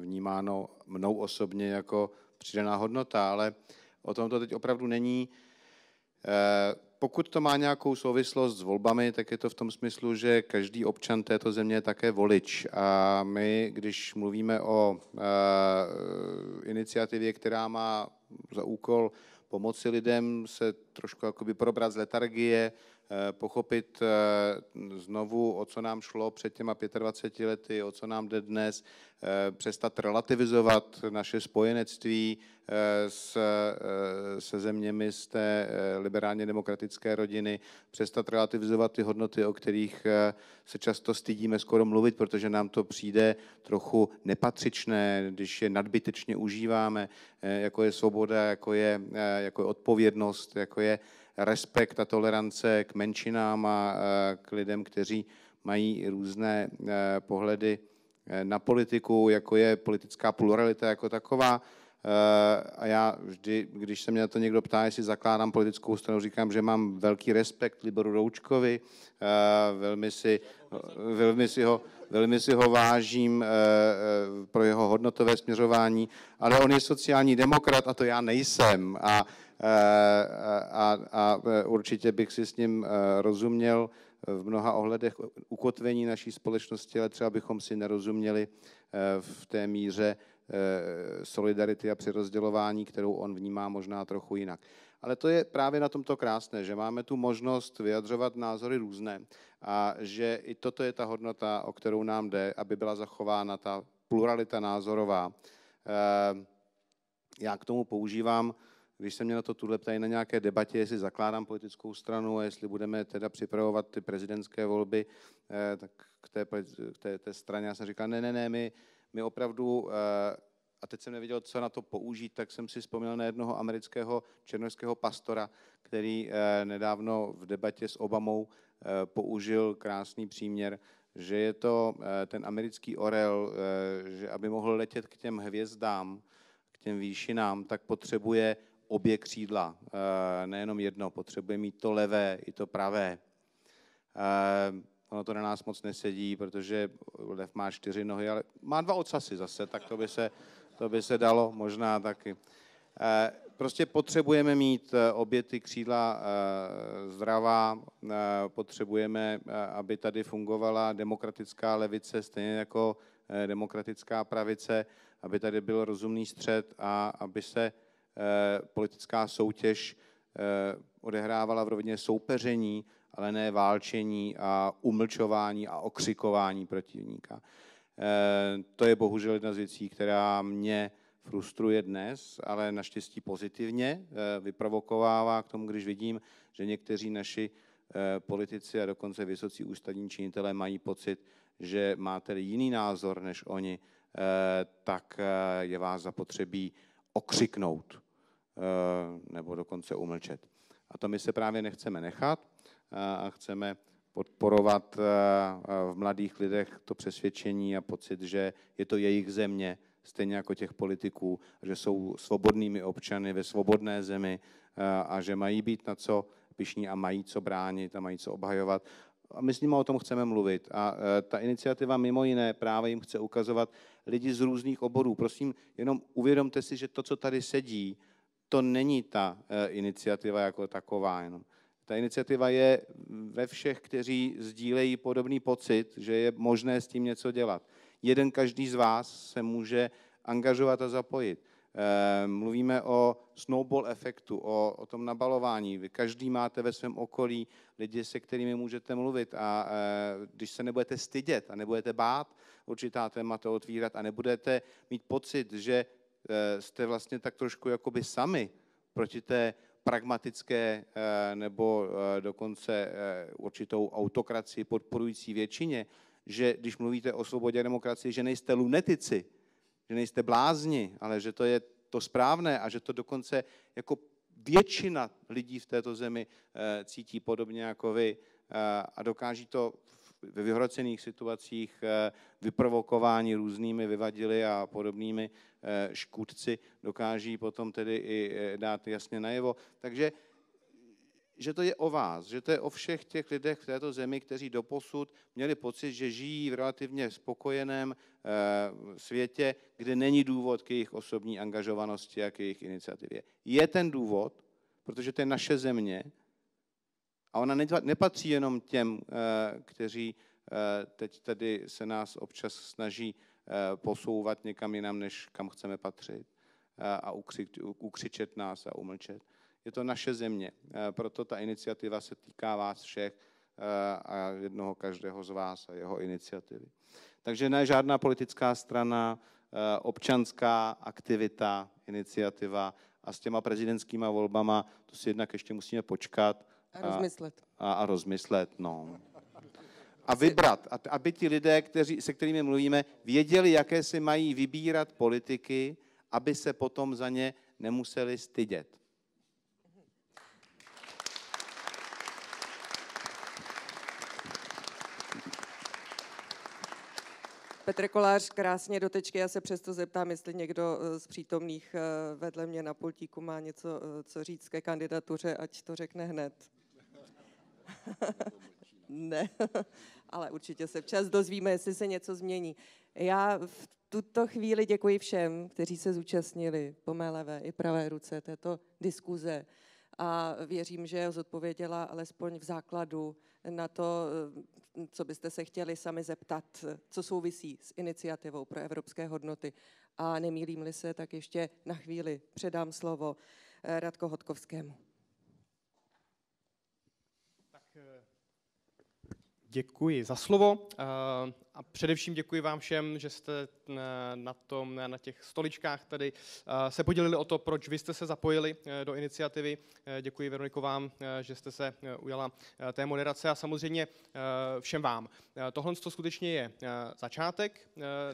vnímáno mnou osobně jako přidaná hodnota, ale o tom to teď opravdu není. Eh, pokud to má nějakou souvislost s volbami, tak je to v tom smyslu, že každý občan této země je také volič. A my, když mluvíme o eh, iniciativě, která má za úkol pomoci lidem se trošku probrat z letargie, pochopit znovu, o co nám šlo před těma 25 lety, o co nám jde dnes, přestat relativizovat naše spojenectví s, se zeměmi z té liberálně demokratické rodiny, přestat relativizovat ty hodnoty, o kterých se často stydíme skoro mluvit, protože nám to přijde trochu nepatřičné, když je nadbytečně užíváme, jako je svoboda, jako je, jako je odpovědnost, jako je respekt a tolerance k menšinám a k lidem, kteří mají různé pohledy na politiku, jako je politická pluralita jako taková. A já vždy, když se mě na to někdo ptá, jestli zakládám politickou stranu, říkám, že mám velký respekt Liboru Roučkovi, velmi si, velmi si, ho, velmi si ho vážím pro jeho hodnotové směřování, ale on je sociální demokrat a to já nejsem. A a, a určitě bych si s ním rozuměl v mnoha ohledech ukotvení naší společnosti, ale třeba bychom si nerozuměli v té míře solidarity a přirozdělování, kterou on vnímá možná trochu jinak. Ale to je právě na tomto krásné, že máme tu možnost vyjadřovat názory různé a že i toto je ta hodnota, o kterou nám jde, aby byla zachována ta pluralita názorová. Já k tomu používám když se mě na to tuhle ptají na nějaké debatě, jestli zakládám politickou stranu a jestli budeme teda připravovat ty prezidentské volby, eh, tak k té, k té, té straně já jsem říkal, ne, ne, ne, my, my opravdu, eh, a teď jsem nevěděl, co na to použít, tak jsem si vzpomněl na jednoho amerického černožského pastora, který eh, nedávno v debatě s Obamou použil krásný příměr, že je to ten americký orel, že aby mohl letět k těm hvězdám, k těm výšinám, tak potřebuje obě křídla, eh, nejenom jedno, potřebuje mít to levé i to pravé. Eh, ono to na nás moc nesedí, protože lev má čtyři nohy, ale má dva ocasy zase, tak to by se, to by se dalo možná taky. Eh, prostě potřebujeme mít obě ty křídla zdravá, potřebujeme, aby tady fungovala demokratická levice, stejně jako demokratická pravice, aby tady byl rozumný střed a aby se politická soutěž eh, odehrávala v rovině soupeření, ale ne válčení a umlčování a okřikování protivníka. Eh, to je bohužel jedna z věcí, která mě frustruje dnes, ale naštěstí pozitivně vyprovokovává k tomu, když vidím, že někteří naši politici a dokonce vysocí ústavní činitelé mají pocit, že máte jiný názor než oni, tak je vás zapotřebí okřiknout. Eh, nebo dokonce umlčet. A to my se právě nechceme nechat a chceme podporovat eh, v mladých lidech to přesvědčení a pocit, že je to jejich země, stejně jako těch politiků, že jsou svobodnými občany ve svobodné zemi eh, a že mají být na co pišní a mají co bránit a mají co obhajovat. A my s nimi o tom chceme mluvit. A ta iniciativa mimo jiné právě jim chce ukazovat lidi z různých oborů. Prosím, jenom uvědomte si, že to, co tady sedí, to není ta eh, iniciativa jako taková jenom. Ta iniciativa je ve všech, kteří sdílejí podobný pocit, že je možné s tím něco dělat. Jeden každý z vás se může angažovat a zapojit. Eh, mluvíme o snowball efektu, o, o tom nabalování. Vy každý máte ve svém okolí lidi, se kterými můžete mluvit a eh, když se nebudete stydět a nebudete bát určitá témata otvírat a nebudete mít pocit, že jste vlastně tak trošku jakoby sami proti té pragmatické eh, nebo eh, dokonce určitou autokracii podporující většině, že když mluvíte o svobodě a demokracii, že nejste lunetici, že nejste blázni, ale že to je to správné a že to dokonce jako většina lidí v této zemi cítí podobně jako vy a dokáží to ve vyhrocených situacích vyprovokování různými vyvadily a podobnými Eh, škůdci dokáží potom tedy i eh, dát jasně najevo. Takže že to je o vás, že to je o všech těch lidech v této zemi, kteří doposud měli pocit, že žijí v relativně spokojeném eh, světě, kde není důvod k jejich osobní angažovanosti a k jejich iniciativě. Je ten důvod, protože to je naše země a ona nepatří jenom těm, kteří teď tady se nás občas snaží Eh, posouvat někam jinam, než kam chceme patřit eh, a ukřičet nás a umlčet. Je to naše země, proto ta iniciativa se týká vás všech a jednoho každého z vás a jeho iniciativy. Takže ne žádná politická strana, občanská aktivita, iniciativa a s těma prezidentskýma volbama, to si jednak ještě musíme počkat. A rozmyslet. A, a rozmyslet, no. A vybrat, aby ti lidé, kteří, se kterými mluvíme, věděli, jaké si mají vybírat politiky, aby se potom za ně nemuseli stydět. Petr Kolář krásně do tečky, já se přesto zeptám, jestli někdo eh, z přítomných eh, vedle mě na pultíku má něco eh, co říct ke kandidatuře, ať to řekne hned. ne, ale určitě se včas dozvíme, jestli se něco změní. Já v tuto chvíli děkuji všem, kteří se zúčastnili po mé levé i pravé ruce této diskuze a věřím, že zodpověděla alespoň v základu na to, co byste se chtěli sami zeptat, co souvisí s iniciativou pro evropské hodnoty. A nemýlím-li se, tak ještě na chvíli předám slovo Radko Hodkovskému. Děkuji za slovo. Eh, a především děkuji vám všem, že jste eh, na, tom, na těch stoličkách tady eh, se podělili o to, proč vy jste se zapojili do iniciativy. Děkuji Veroniko vám, že jste se ujala té moderace a samozřejmě všem vám. Tohle to skutečně je začátek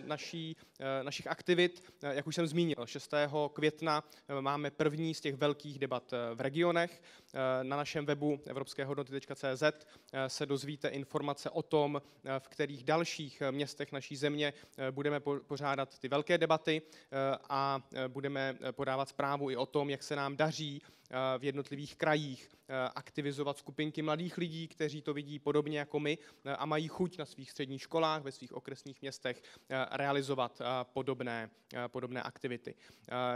naší, našich aktivit. Jak už jsem zmínil, 6. května máme první z těch velkých debat v regionech. Na našem webu evropskéhodnoty.cz se dozvíte informace o tom, v kterých dalších městech naší země budeme pořádat ty velké debaty a budeme podávat zprávu i o tom, jak se nám daří v jednotlivých krajích aktivizovat skupinky mladých lidí, kteří to vidí podobně jako my a mají chuť na svých středních školách, ve svých okresních městech realizovat podobné, podobné aktivity.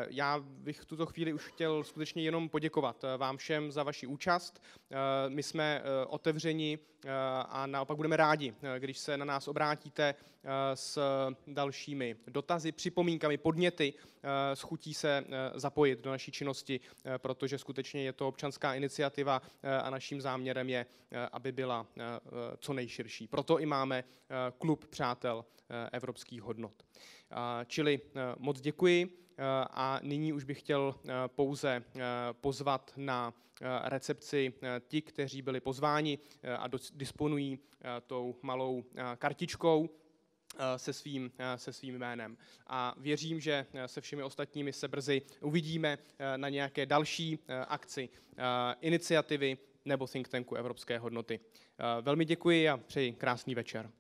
Já bych v tuto chvíli už chtěl skutečně jenom poděkovat vám všem za vaši účast. My jsme otevřeni a naopak budeme rádi, když se na nás obrátíte s dalšími dotazy, připomínkami, podněty, s chutí se zapojit do naší činnosti, protože skutečně je to občanská iniciativa a naším záměrem je, aby byla co nejširší. Proto i máme klub přátel evropských hodnot. Čili moc děkuji a nyní už bych chtěl pouze pozvat na recepci ti, kteří byli pozváni a disponují tou malou kartičkou, se svým, se svým jménem. A věřím, že se všemi ostatními se brzy uvidíme na nějaké další akci iniciativy nebo think tanku Evropské hodnoty. Velmi děkuji a přeji krásný večer.